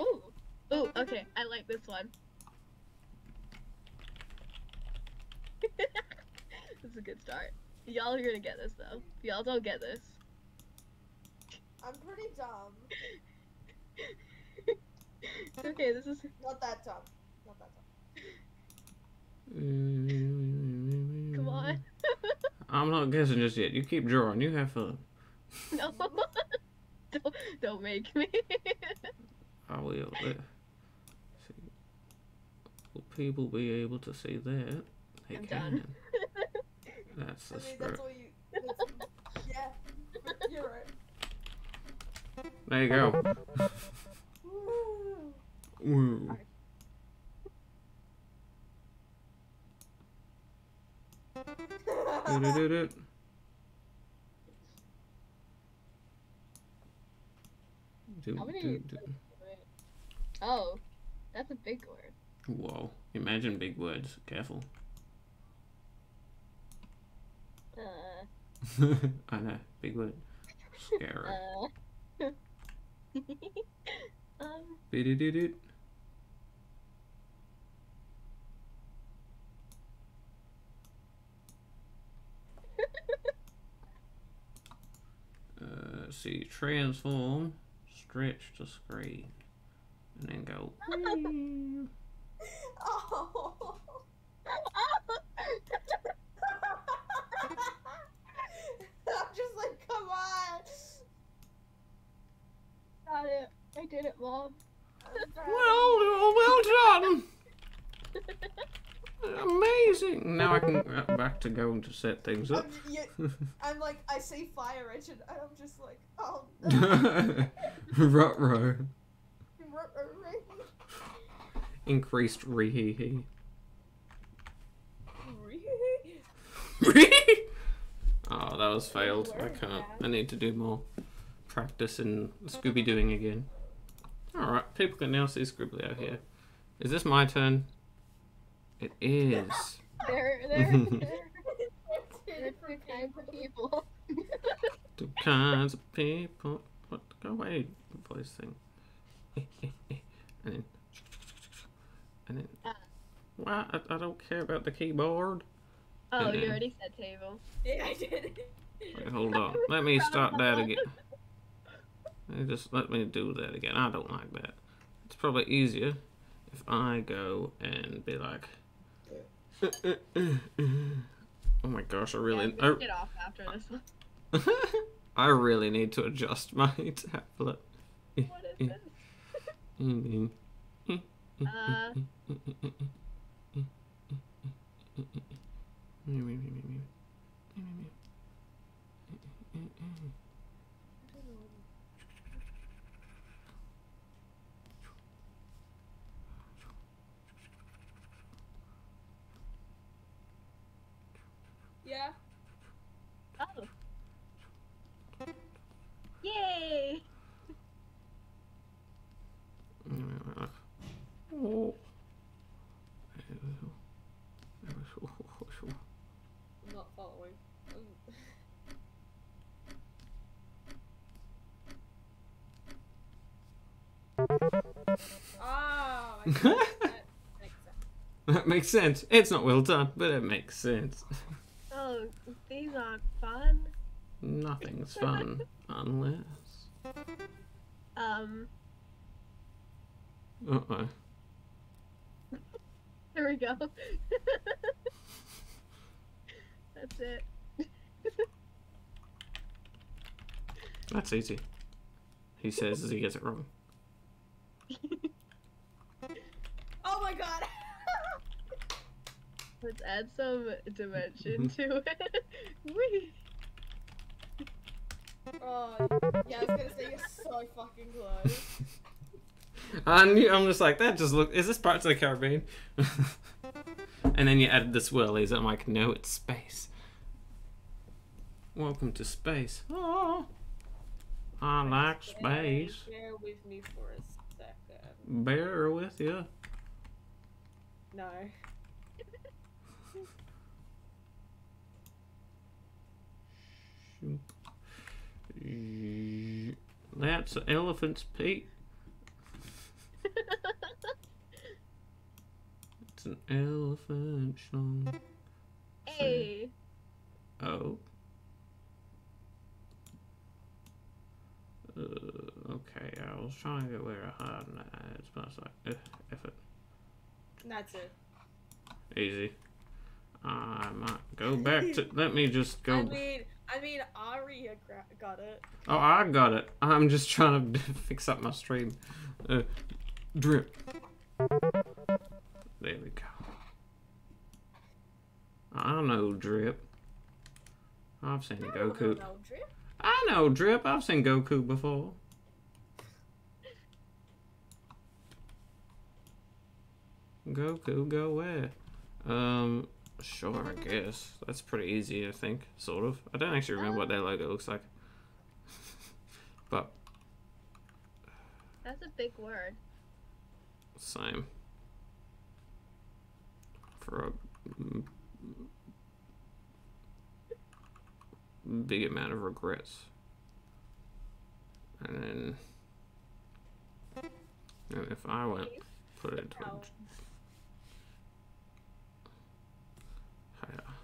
Ooh. Ooh, okay. I like this one. this is a good start. Y'all are gonna get this though. Y'all don't get this. I'm pretty dumb. It's okay, this is Not that dumb. Not that dumb. come on. I'm not guessing just yet. You keep drawing. You have fun. no. don't don't make me. I will. Let- see. Will people be able to see that? They I'm can. done. That's I the mean, spirit. that's all you. That's, yeah, you're right. There you go. Woo. Woo. Do-do-do-do. Do, How many- do, do. oh, that's a big word. Whoa. Imagine big words. Careful. Uh, I know. Big word. Scary. uh. um. Uh, see, transform, stretch to screen, and then go. Oh. I'm just like, come on. got it. I did it, mom. I'm proud of Well, well done. Amazing. Now I can get back to going to set things up. I'm, you, I'm like, I say fire engine, and I'm just like, oh. no. Rutro. Increased rehee. oh, that was failed. I can't. I need to do more practice in Scooby Dooing again. Alright, people can now see Scribbly out here. Is this my turn? It is. There, there, there. There's two kinds of people. Two kinds of people. What? Go away, voice thing. and then. And then. Ah. Why? I, I don't care about the keyboard. Oh, And you then- already said table. Yeah, I did. Wait, hold on. Let me start that again. Let Just let me do that again. I don't like that. It's probably easier if I go and be like. Oh my gosh! I really, Yeah, we get off after this one. I, I really need to adjust my tablet. What is this? Uh, Yeah. Oh. Yay! Oh. I'm not following. Um, That makes sense. That makes sense. It's not well done, but it makes sense. Oh, these aren't fun. Nothing's fun unless. Um, Uh oh. there we go. That's it. That's easy. He says as he gets it wrong. Let's add some dimension mm-hmm. to it. Whee! oh, yeah, I was gonna say you're so fucking close. I knew, I'm just like, that just look. Is this Pirates of the Caribbean? and then you added the swirlies. I'm like, no, it's space. Welcome to space. Oh, I like space. Bear with me for a second. Bear with you. No. That's an elephant's peak. It's an elephant song. hey! Oh. Uh, okay, I was trying to get where I had that, but I was like, F it. That's it. Easy. I might go back to. Let me just go. I mean, I mean, Aria got it. Oh, I got it. I'm just trying to fix up my stream. Uh, drip. There we go. I know drip. I've seen I Goku. know, Drip. I know drip. I've seen Goku before. Goku, go where? Um, sure, I guess. That's pretty easy, I think. Sort of. I don't actually remember what their logo looks like. but, That's a big word. same. For a big amount of regrets. And then, and if I went, put it Oh. Towards. Hiya.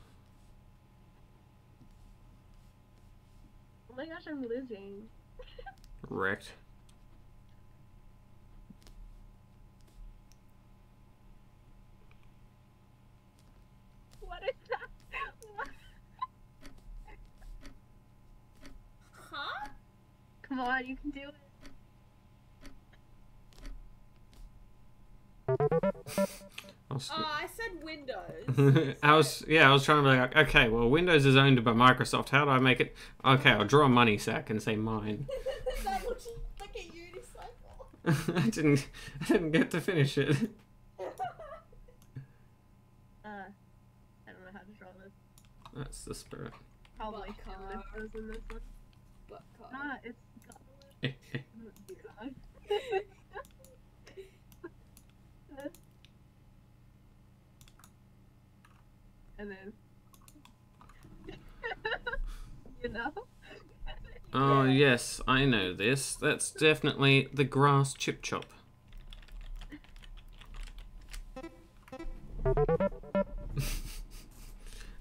Oh my gosh, I'm losing. Wrecked. What is that? What? Huh? Come on, you can do it. I was, Oh, I said Windows. I was, yeah, I was trying to be like, okay, well, Windows is owned by Microsoft. How do I make it? Okay, I'll draw a money sack and say mine. that looks like a unicycle. I didn't, I didn't get to finish it. Uh, I don't know how to draw this. That's the spirit. Probably Butt should cock. have chosen this one. Butt cock. Ah, it's got God. And then, you know, Oh Yeah. yes, I know this. That's definitely the grass chip chop.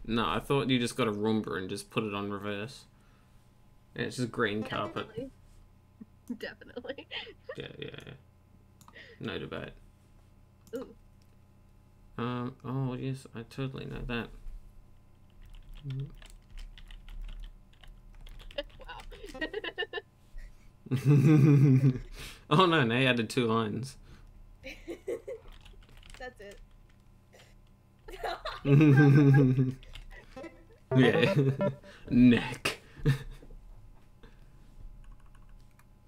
no, I thought you just got a Roomba and just put it on reverse. Yeah, it's just green carpet. Definitely. Definitely. Yeah, yeah, yeah. No debate. Ooh. Um. Oh yes, I totally know that. wow. oh no, they added two lines. That's it. yeah. Neck.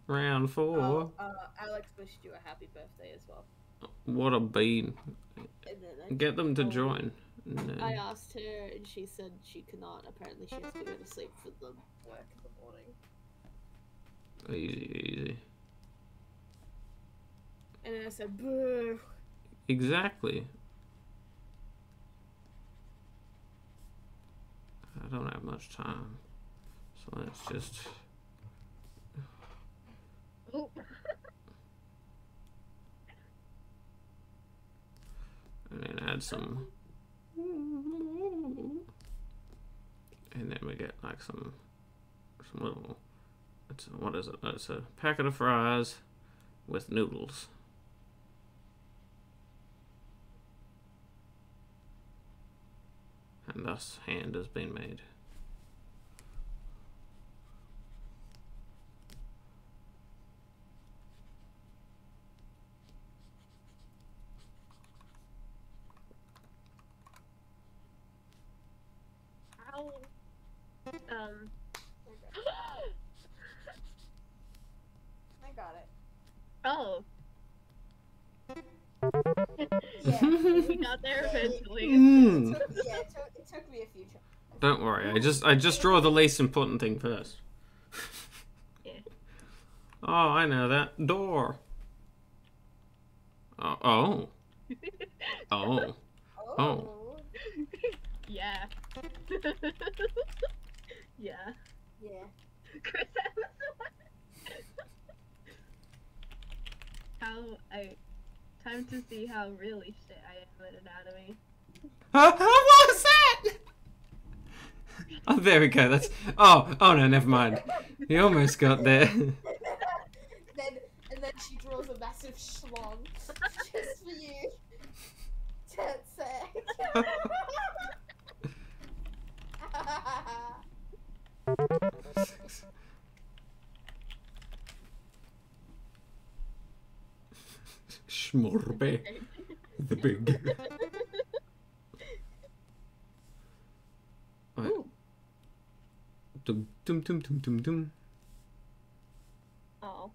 Round four. Oh, uh, Alex wished you a happy birthday as well. What a bean. And then I- Get them to join. No. I asked her, and she said she could not. Apparently, she has to go to sleep for the work in the morning. Easy, easy. And then I said, "Boo." Exactly. I don't have much time, so let's just. Oh. And then add some. And then we get like some, some little. It's what is it? Oh, it's a packet of fries, with noodles. And thus, hand has been made. Um. I got it. Oh. Yeah. we got there eventually. Mm. It took, yeah, it took, it took me a few tries. Don't worry, I just I just draw the least important thing first. Yeah. Oh, I know that door. Oh, oh, oh. Oh. Yeah. Yeah. Yeah. Chris, that was the one. how I. Time to see how really shit I am at anatomy. Huh? what was that? Oh, there we go. That's. Oh, oh no, never mind. He almost got there. then and then she draws a massive schlong just for you. That's it. Schmorbe, the big. Right. Dum dum dum dum dum dum. Oh.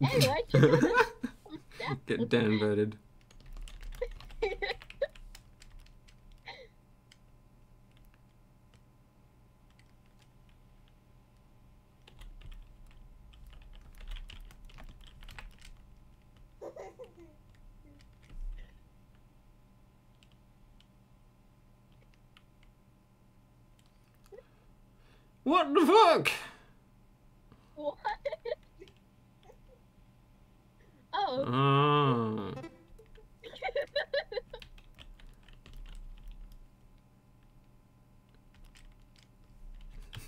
Anyway. Get downvoted. What the fuck? what? Oh. Oh.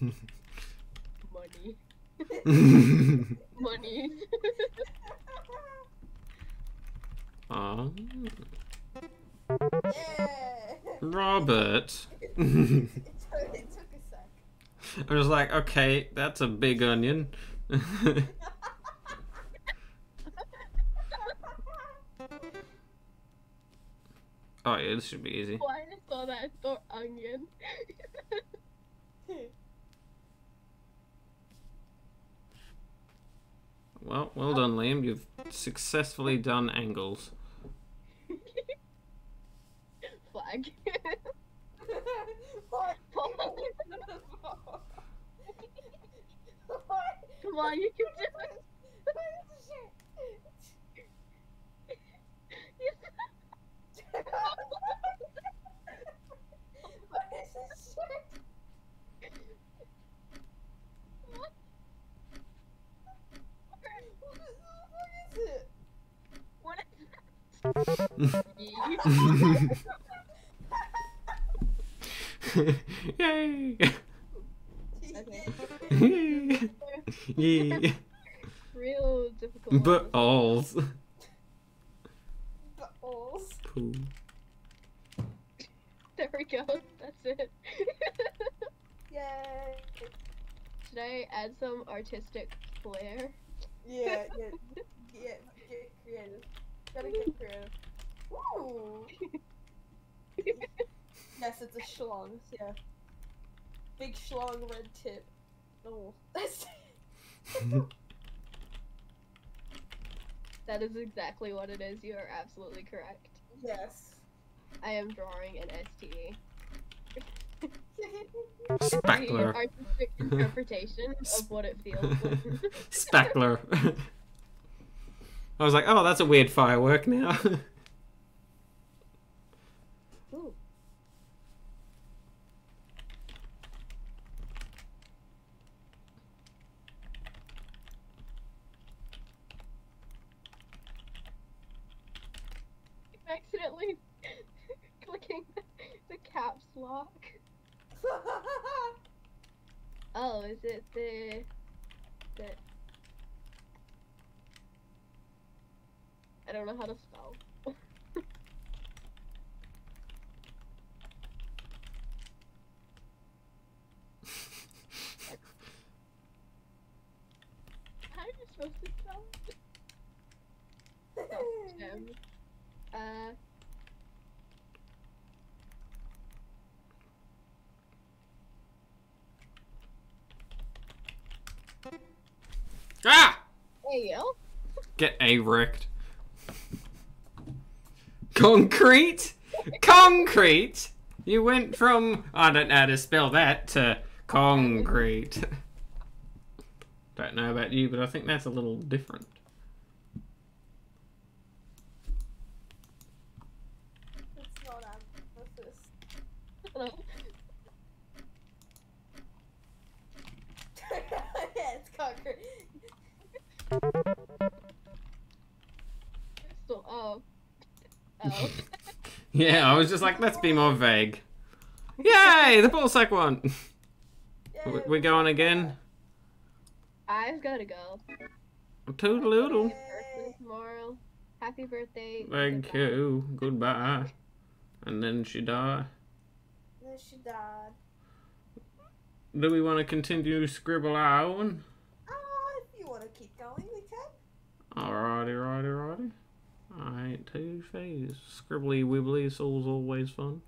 Money. Money. oh. yeah. Robert. It took, it took a sec. I was like, okay, that's a big onion. oh yeah, this should be easy. Why I saw that I thought onion. Well, well done, Liam. You've successfully done angles. Flag. what? Come on, you can do it. What Yay! Okay. Yay! Real difficult. But one. alls. Balls. Poo. There we go. That's it. Yay. Should I add some artistic flair? Yeah, yeah, yeah, get creative. Gotta get creative. Ooh. Yes, it's a schlong, yeah. Big schlong red tip. Oh. That's exactly what it is. You are absolutely correct. yes. I am drawing an STD. Spackler. Artistic interpretation of what it feels like. Spackler. I was like, oh, that's a weird firework now. Ooh. I'm accidentally clicking the, the caps lock. Oh, is it the the I don't know how to spell. How are you supposed to spell? it? Oh, Gem. Uh, ah! there you go. Get a wrecked. Concrete? Concrete? You went from I don't know how to spell that to concrete. don't know about you, but I think that's a little different. Yeah, I was just like, let's be more vague. Yay, the ballsack one. We- we going again? I've gotta go. Toodaloodle. Birthday tomorrow. Happy birthday. Thank Goodbye. you. Goodbye. And then she died. Then she died. Do we want to continue to scribble on? Oh, ah, if you want to keep going, we can. Alrighty, righty, righty. I ain't too phased. Scribbly wibbly, soul's always fun.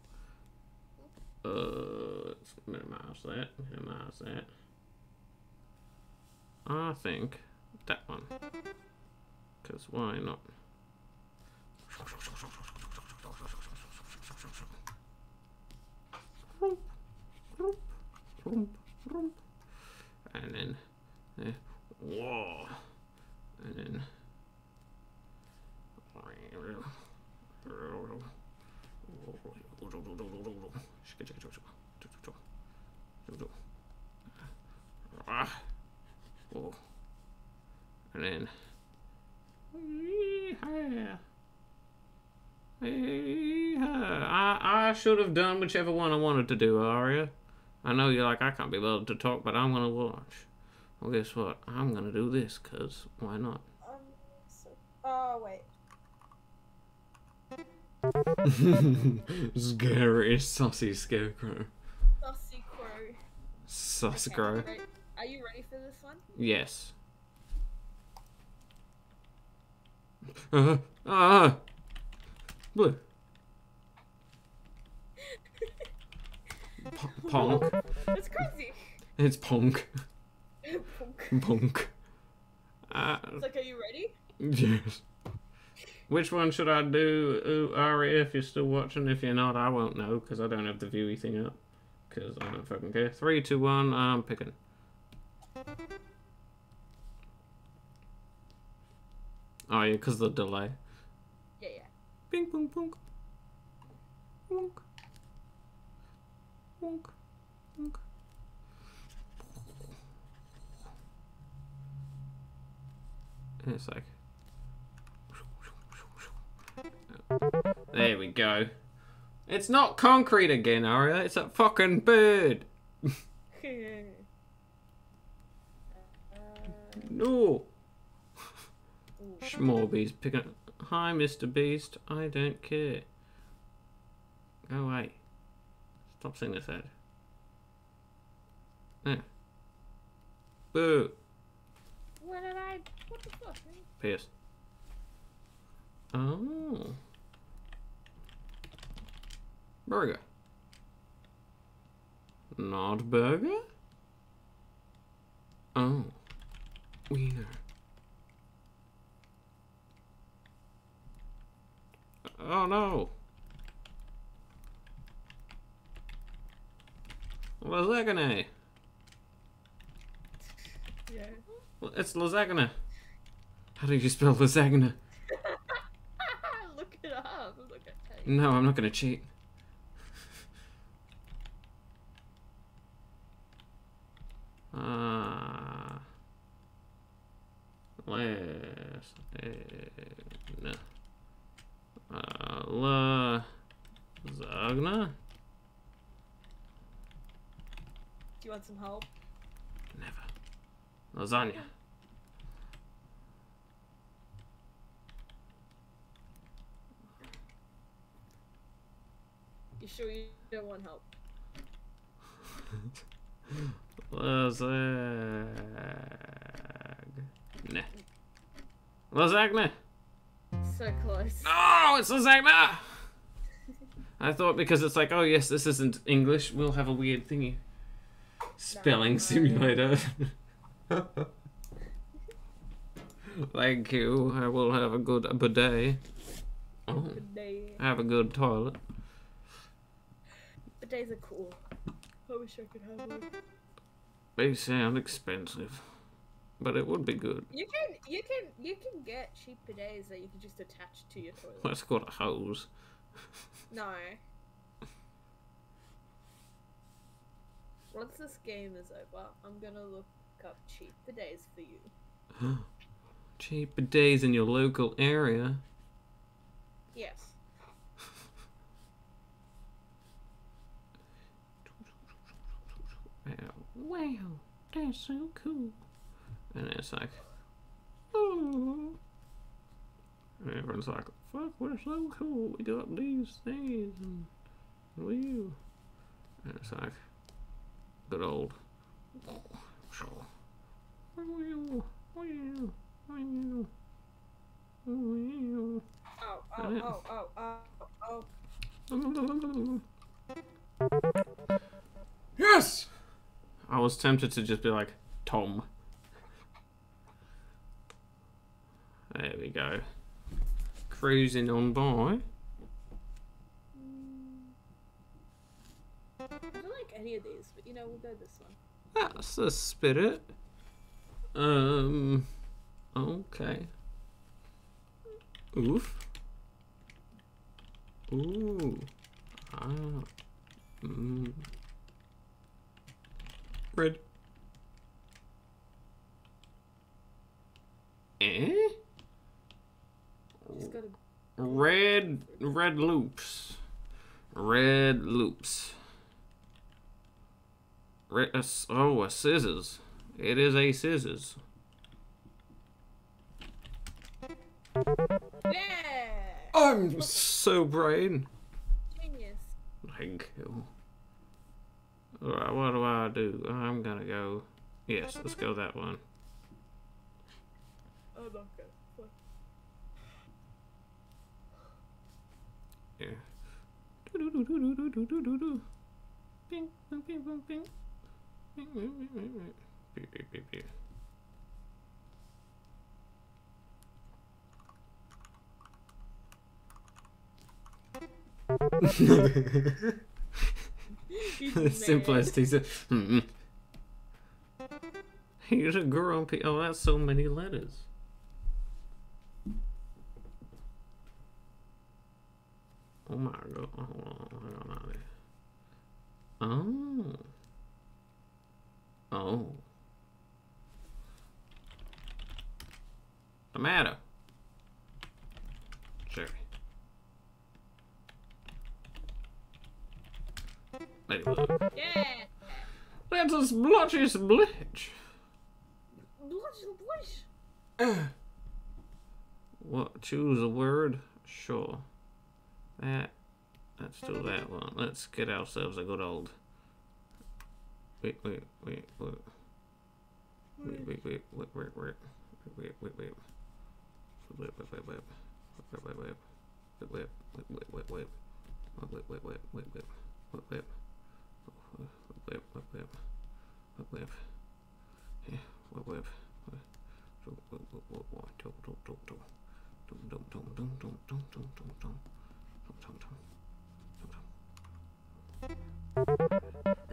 Uh, let's minimize that, minimize that. I think that one. Because why not? And then, eh, whoa. And then. Ah. Oh. And then. I, I should have done whichever one I wanted to do, Aria. I know you're like, I can't be bothered to talk, but I'm gonna watch. Well, guess what? I'm gonna do this, because why not? Um, so, oh, wait. Scary, saucy scarecrow. Sussy crow. Saucy crow. Are you ready for this one? Yes. Uh, uh, blue. P- Ponk. It's crazy. It's Ponk. Punk. Ponk. Uh, It's like, are you ready? yes. Which one should I do, Ooh, Ari, if you're still watching? If you're not, I won't know, because I don't have the viewy thing up. Because I don't fucking care. Three, two, one, I'm picking. Oh, yeah, because the delay. Yeah, yeah. Ping, pong, pong. Wonk. Wonk. Wonk. And it's like. There we go. It's not concrete again, Aria. It's a fucking bird. No. ooh. Schmorby's picking. Hi, Mr. Beast. I don't care. Go away. Stop saying this ad. There. Boo. What did I? What the fuck? man? Pierce. Oh. Burger. Not burger? Oh wiener. Oh no! Lasagna! Yeah. It's lasagna. How do you spell lasagna? Look it up. I'm not No, I'm not gonna cheat. Ah. uh... Last. Lasagna? Do you want some help? Never. Lasagna. You sure you don't want help? Lasagna. Lasagna. So close. No, it's lasagna. I thought because it's like, oh yes, this isn't English. We'll have a weird thingy. Spelling No. simulator. Thank you. I will have a good bidet. Oh, Bidet. have a good toilet. Bidets are cool. I wish I could have one. They sound expensive, but it would be good. You can you can you can get cheap bidets that you can just attach to your toilet. That's got a hose. No. Once this game is over, I'm gonna look up cheap bidets for you. Cheap bidets in your local area. Yes. Wow, wow, that's so cool. And it's like, oh. And everyone's like, fuck, we're so cool. We got these things. And woo. And it's like, good old. Oh, oh, oh, oh, oh, oh. Yes! I was tempted to just be like, Tom. There we go. Cruising on by. I don't like any of these, but you know, we'll go this one. That's the spirit. Um. Okay. Oof. Ooh. Ah. Mm. Red. Eh? Red, red loops. Red loops. Red, oh, a scissors. It is a scissors. Yeah! I'm so brain. Genius. Thank you. Alright, what do I do? I'm gonna go. Yes, let's go that one. the simplest bing, bing, mm -mm. Here's a grumpy. Oh, that's so many letters. Oh my god. Hold on. Hang on. Oh. Oh. Tomato. Cherry. Ladybug. Yeah! That's a splotchy splitch. Blush, blush. What? Choose a word? Sure. That. Let's do that one. Let's get ourselves a good old. Wait, wait, wait, wait. Wait, wait, wait, wait, wait, wait, wait, wait, wait. Wait, wait, wait, wait. Wait, wait, wait. Wait, wait, wait, wait, wait, wait. Wait, wait, wait, wait, wait, wait. Wait, wait. Wait, wait, wait. Wait, wait. Yeah, wait, wait.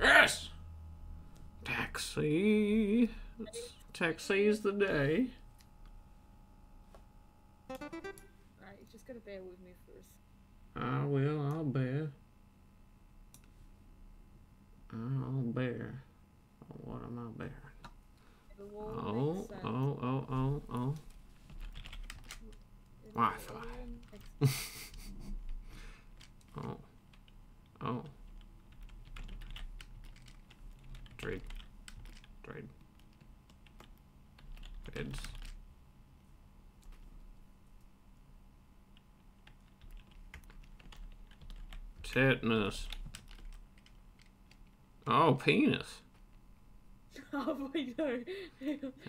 Yes! Taxi. Taxi's the day. Alright, you just gotta bear with me first. I will, I'll bear. I'll bear. Oh, what am I bearing? Oh, oh, oh, oh, oh. Wi-Fi. It makes sense. Oh. Oh. Trade. Trade. Beds. Tetanus. Oh, penis. oh, wait, no.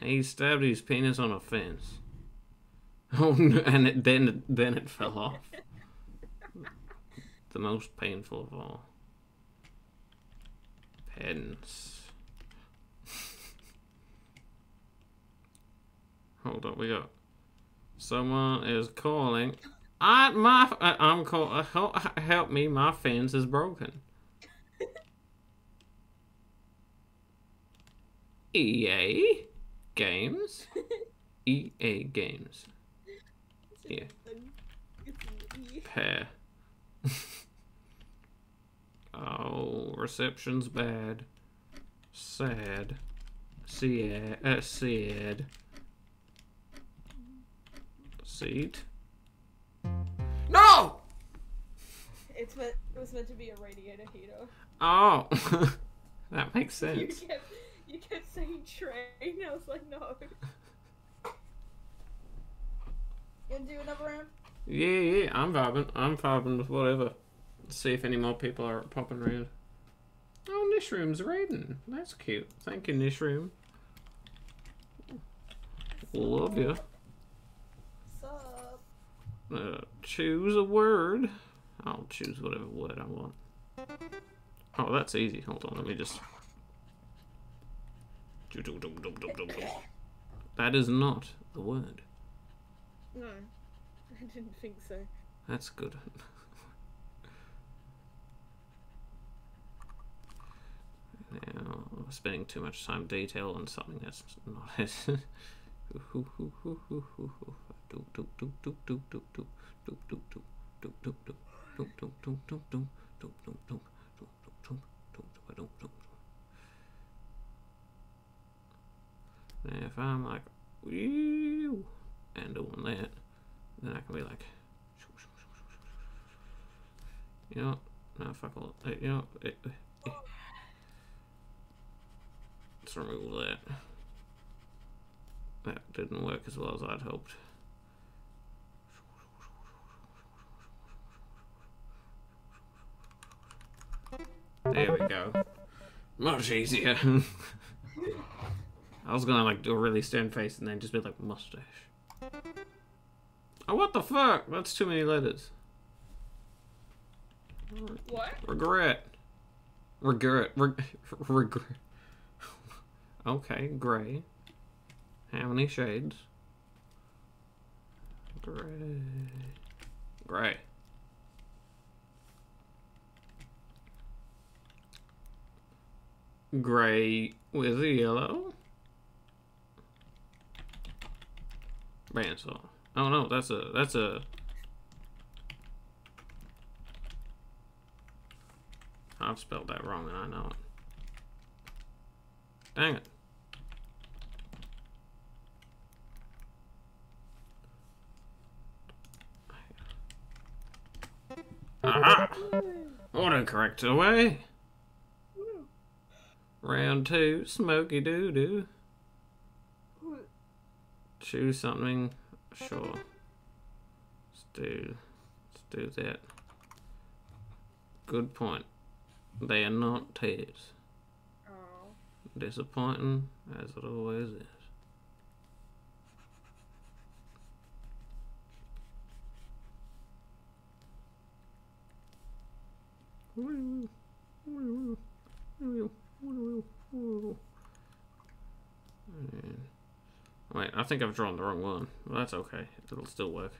He stabbed his penis on a fence. Oh, no, and it, then then it fell off. The most painful of all. Pens. Hold up, we got someone is calling. I my I, I'm call uh, help, help me. My fence is broken. EA games. EA games. Yeah. Pair. Oh, reception's bad. Sad. Sad. Uh, sad. Seat. No! It's meant, it was meant to be a radiator heater. Oh, that makes You sense. kept, you kept saying train. I was like, no. You gonna do another round? Yeah, yeah, I'm vibing. I'm vibing with whatever. See if any more people are popping around. Oh, Nishroom's raiding. That's cute. Thank you, Nishroom. Love you. Sup? Uh, choose a word. I'll choose whatever word I want. Oh, that's easy. Hold on, let me just. That is not the word. No, I didn't think so. That's good. Now, spending too much time detail on something that's not it. Now, if I'm like, and doing that, then I can be like, you know, no, fuck all, eh, you know, eh, eh, eh. Let's remove that. That didn't work as well as I'd hoped. There we go. Much easier. I was gonna like do a really stern face and then just be like mustache. Oh, what the fuck? That's too many letters. What? Regret. Regret. Reg- regret. Okay, gray. How many shades? Gray. Gray. Gray with a yellow. Bandsaw. Oh no, that's a that's a I've spelled that wrong and I know it. Dang it. Aha! Autocorrect away. Round two, smoky doo doo. Choose something. Sure. Let's do. Let's do that. Good point. They are not tears. Oh. Disappointing as it always is. Wait, I think I've drawn the wrong one. Well, that's okay. It'll still work.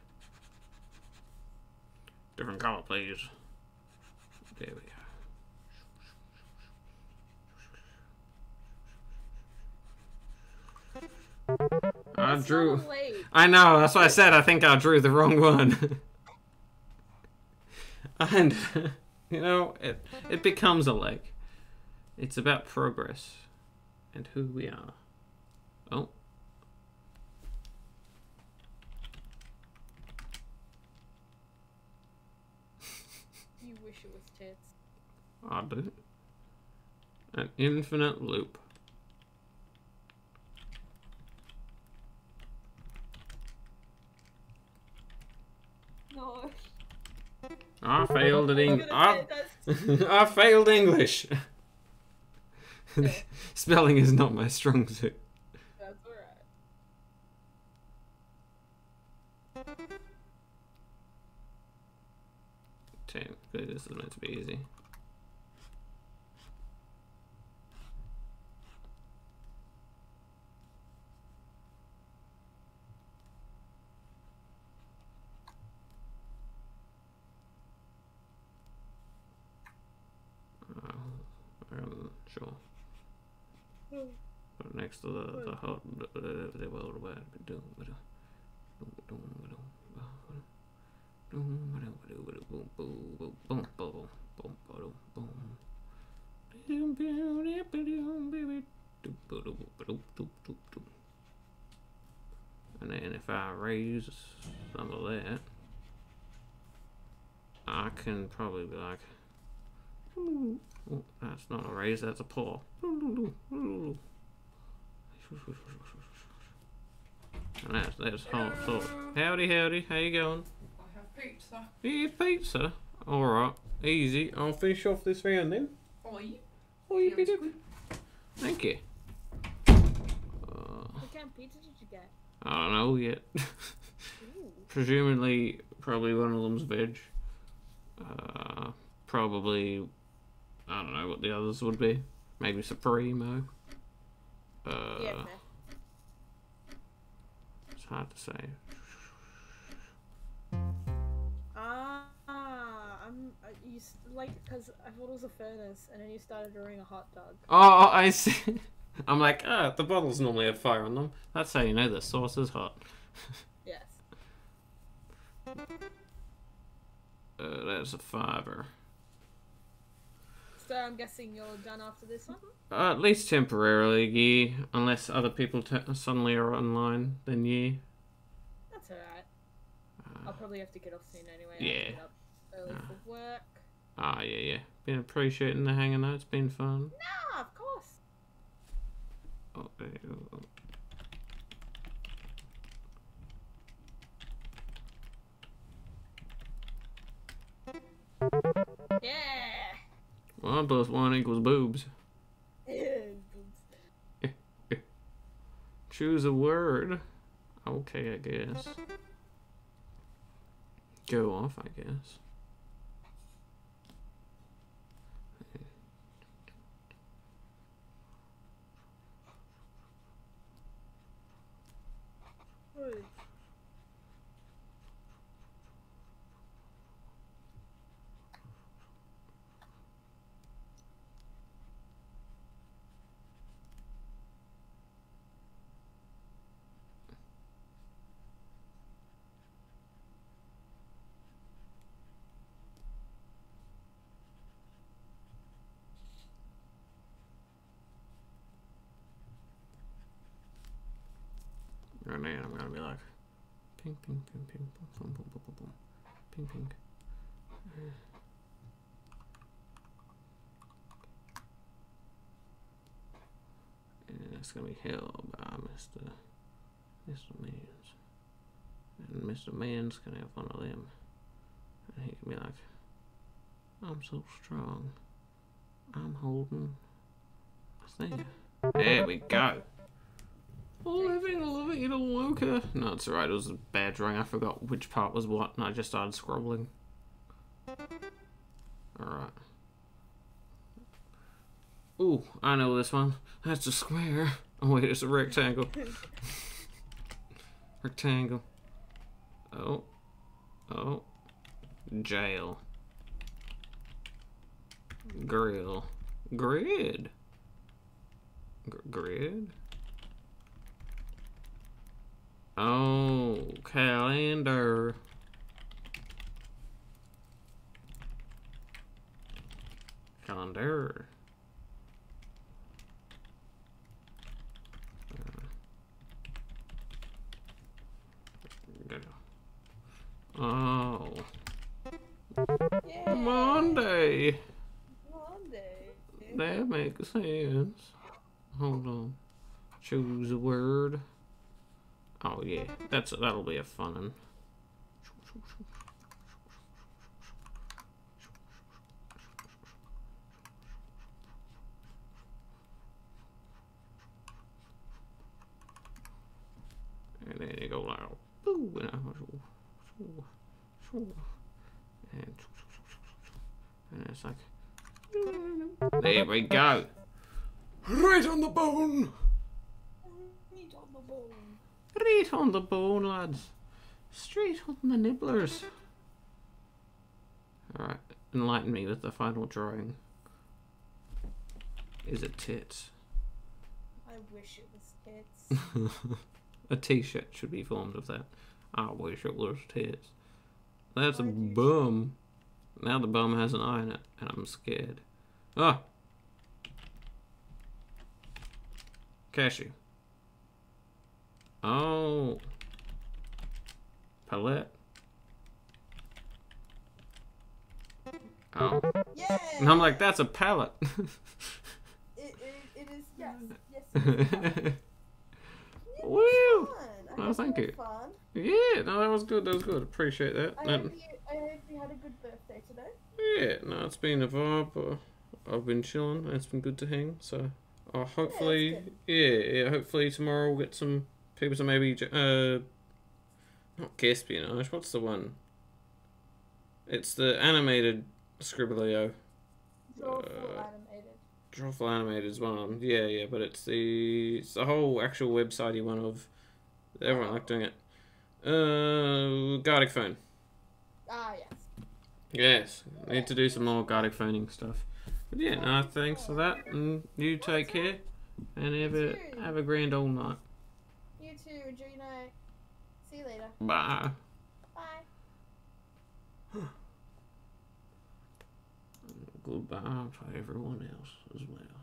Different color, please. There we go. It's drew. I know. That's why I said I think I drew the wrong one. and you know, it it becomes a lake. It's about progress and who we are. Oh. You wish it was tits. I do. An infinite loop. No. I failed at English. I, I failed English. Spelling is not my strong suit. That's alright. Technically, this is meant to be easy. Uh, um, sure. But next to the the hot uh, the world wide boom boom boom boom boom boom boom and then if I raise some of that, I can probably be like, "Ooh, oh, that's not a raise, that's a pull. And that's that's hot. So, howdy, howdy, how you going? I have pizza. Yeah, pizza. All right, easy. I'll finish off this round then. Oh, you? Oh, you Feels did. good. Thank you. Uh, What kind of pizza did you get? I don't know yet. Presumably, probably one of them's veg. Uh, probably, I don't know what the others would be. Maybe Supremo. Uh, Yeah, it's hard to say. Ah, I'm uh, you like because I thought it was a furnace, and then you started drawing a hot dog. Oh, I see. I'm like, ah, the bottles normally have fire on them. That's how you know the sauce is hot. Yes. Uh, that's a fiver. So I'm guessing you're done after this one. Uh, at least temporarily, yeah. Unless other people t- suddenly are online, then yeah. That's alright. Uh, I'll probably have to get off soon anyway. I have to Yeah. get up early Ah. for work. ah, yeah, yeah. Been appreciating the hanging out. It's been fun. Ah, of course. Oh. Yeah. One plus one equals boobs. Choose a word. Okay, I guess. Go off, I guess. And then I'm gonna be like, ping, boom, boom, boom, boom, boom, ping, ping. And it's gonna be held by Mr. Mr. Mans. And Mr. Mans can have one of them. And he can be like, I'm so strong. I'm holding a thing. There we go. Living a little Luca. No, it's alright. It was a bad drawing. I forgot which part was what, and I just started scrobbling. Alright. Ooh, I know this one. That's a square. Oh wait, it's a rectangle. rectangle. Oh. Oh. Jail. Grill. Grid. Gr- grid? Oh, calendar. Calendar. Oh. Monday. Monday. That makes sense. Hold on. Choose a word. Oh yeah, that's that'll be a fun one. And then you go like, boo, and, I- and, and it's like, there we go. Right on the bone. Meat on the bone. Right on the bone, lads. Straight on the nibblers. Alright, enlighten me with the final drawing. Is it tits? I wish it was tits. a t-shirt should be formed of that. I wish it was tits. That's a Why you- bum. Now the bum has an eye in it, and I'm scared. Ah! Cashew. Oh. Palette. Oh. yeah. And I'm like, that's a palette. It, it, it is. Yes. Yes. It is fun. Yeah, it Woo! fun. I Oh, hope thank you. Fun. yeah, no, that was good. That was good. Appreciate that. I That- hope, you, I hope you had a good birthday today. Yeah, no, it's been a vibe. Uh, I've been chilling. It's been good to hang. So, uh, hopefully, good. yeah, yeah, hopefully tomorrow we'll get some people to maybe, uh, not espionage. What's the one? It's the animated Skribbl.io. Drawful Uh, animated. Drawful animated is one of them. Yeah, yeah, but it's the it's the whole actual websitey one of everyone like doing it. Uh, Gartic phone. Ah, yes. Yes, need to do some more Gartic phoning stuff. But yeah, no, thanks for that, and you take care, and have a have a grand old night. Too. Enjoy your night. See you later. Bye. Bye. Goodbye to everyone else as well.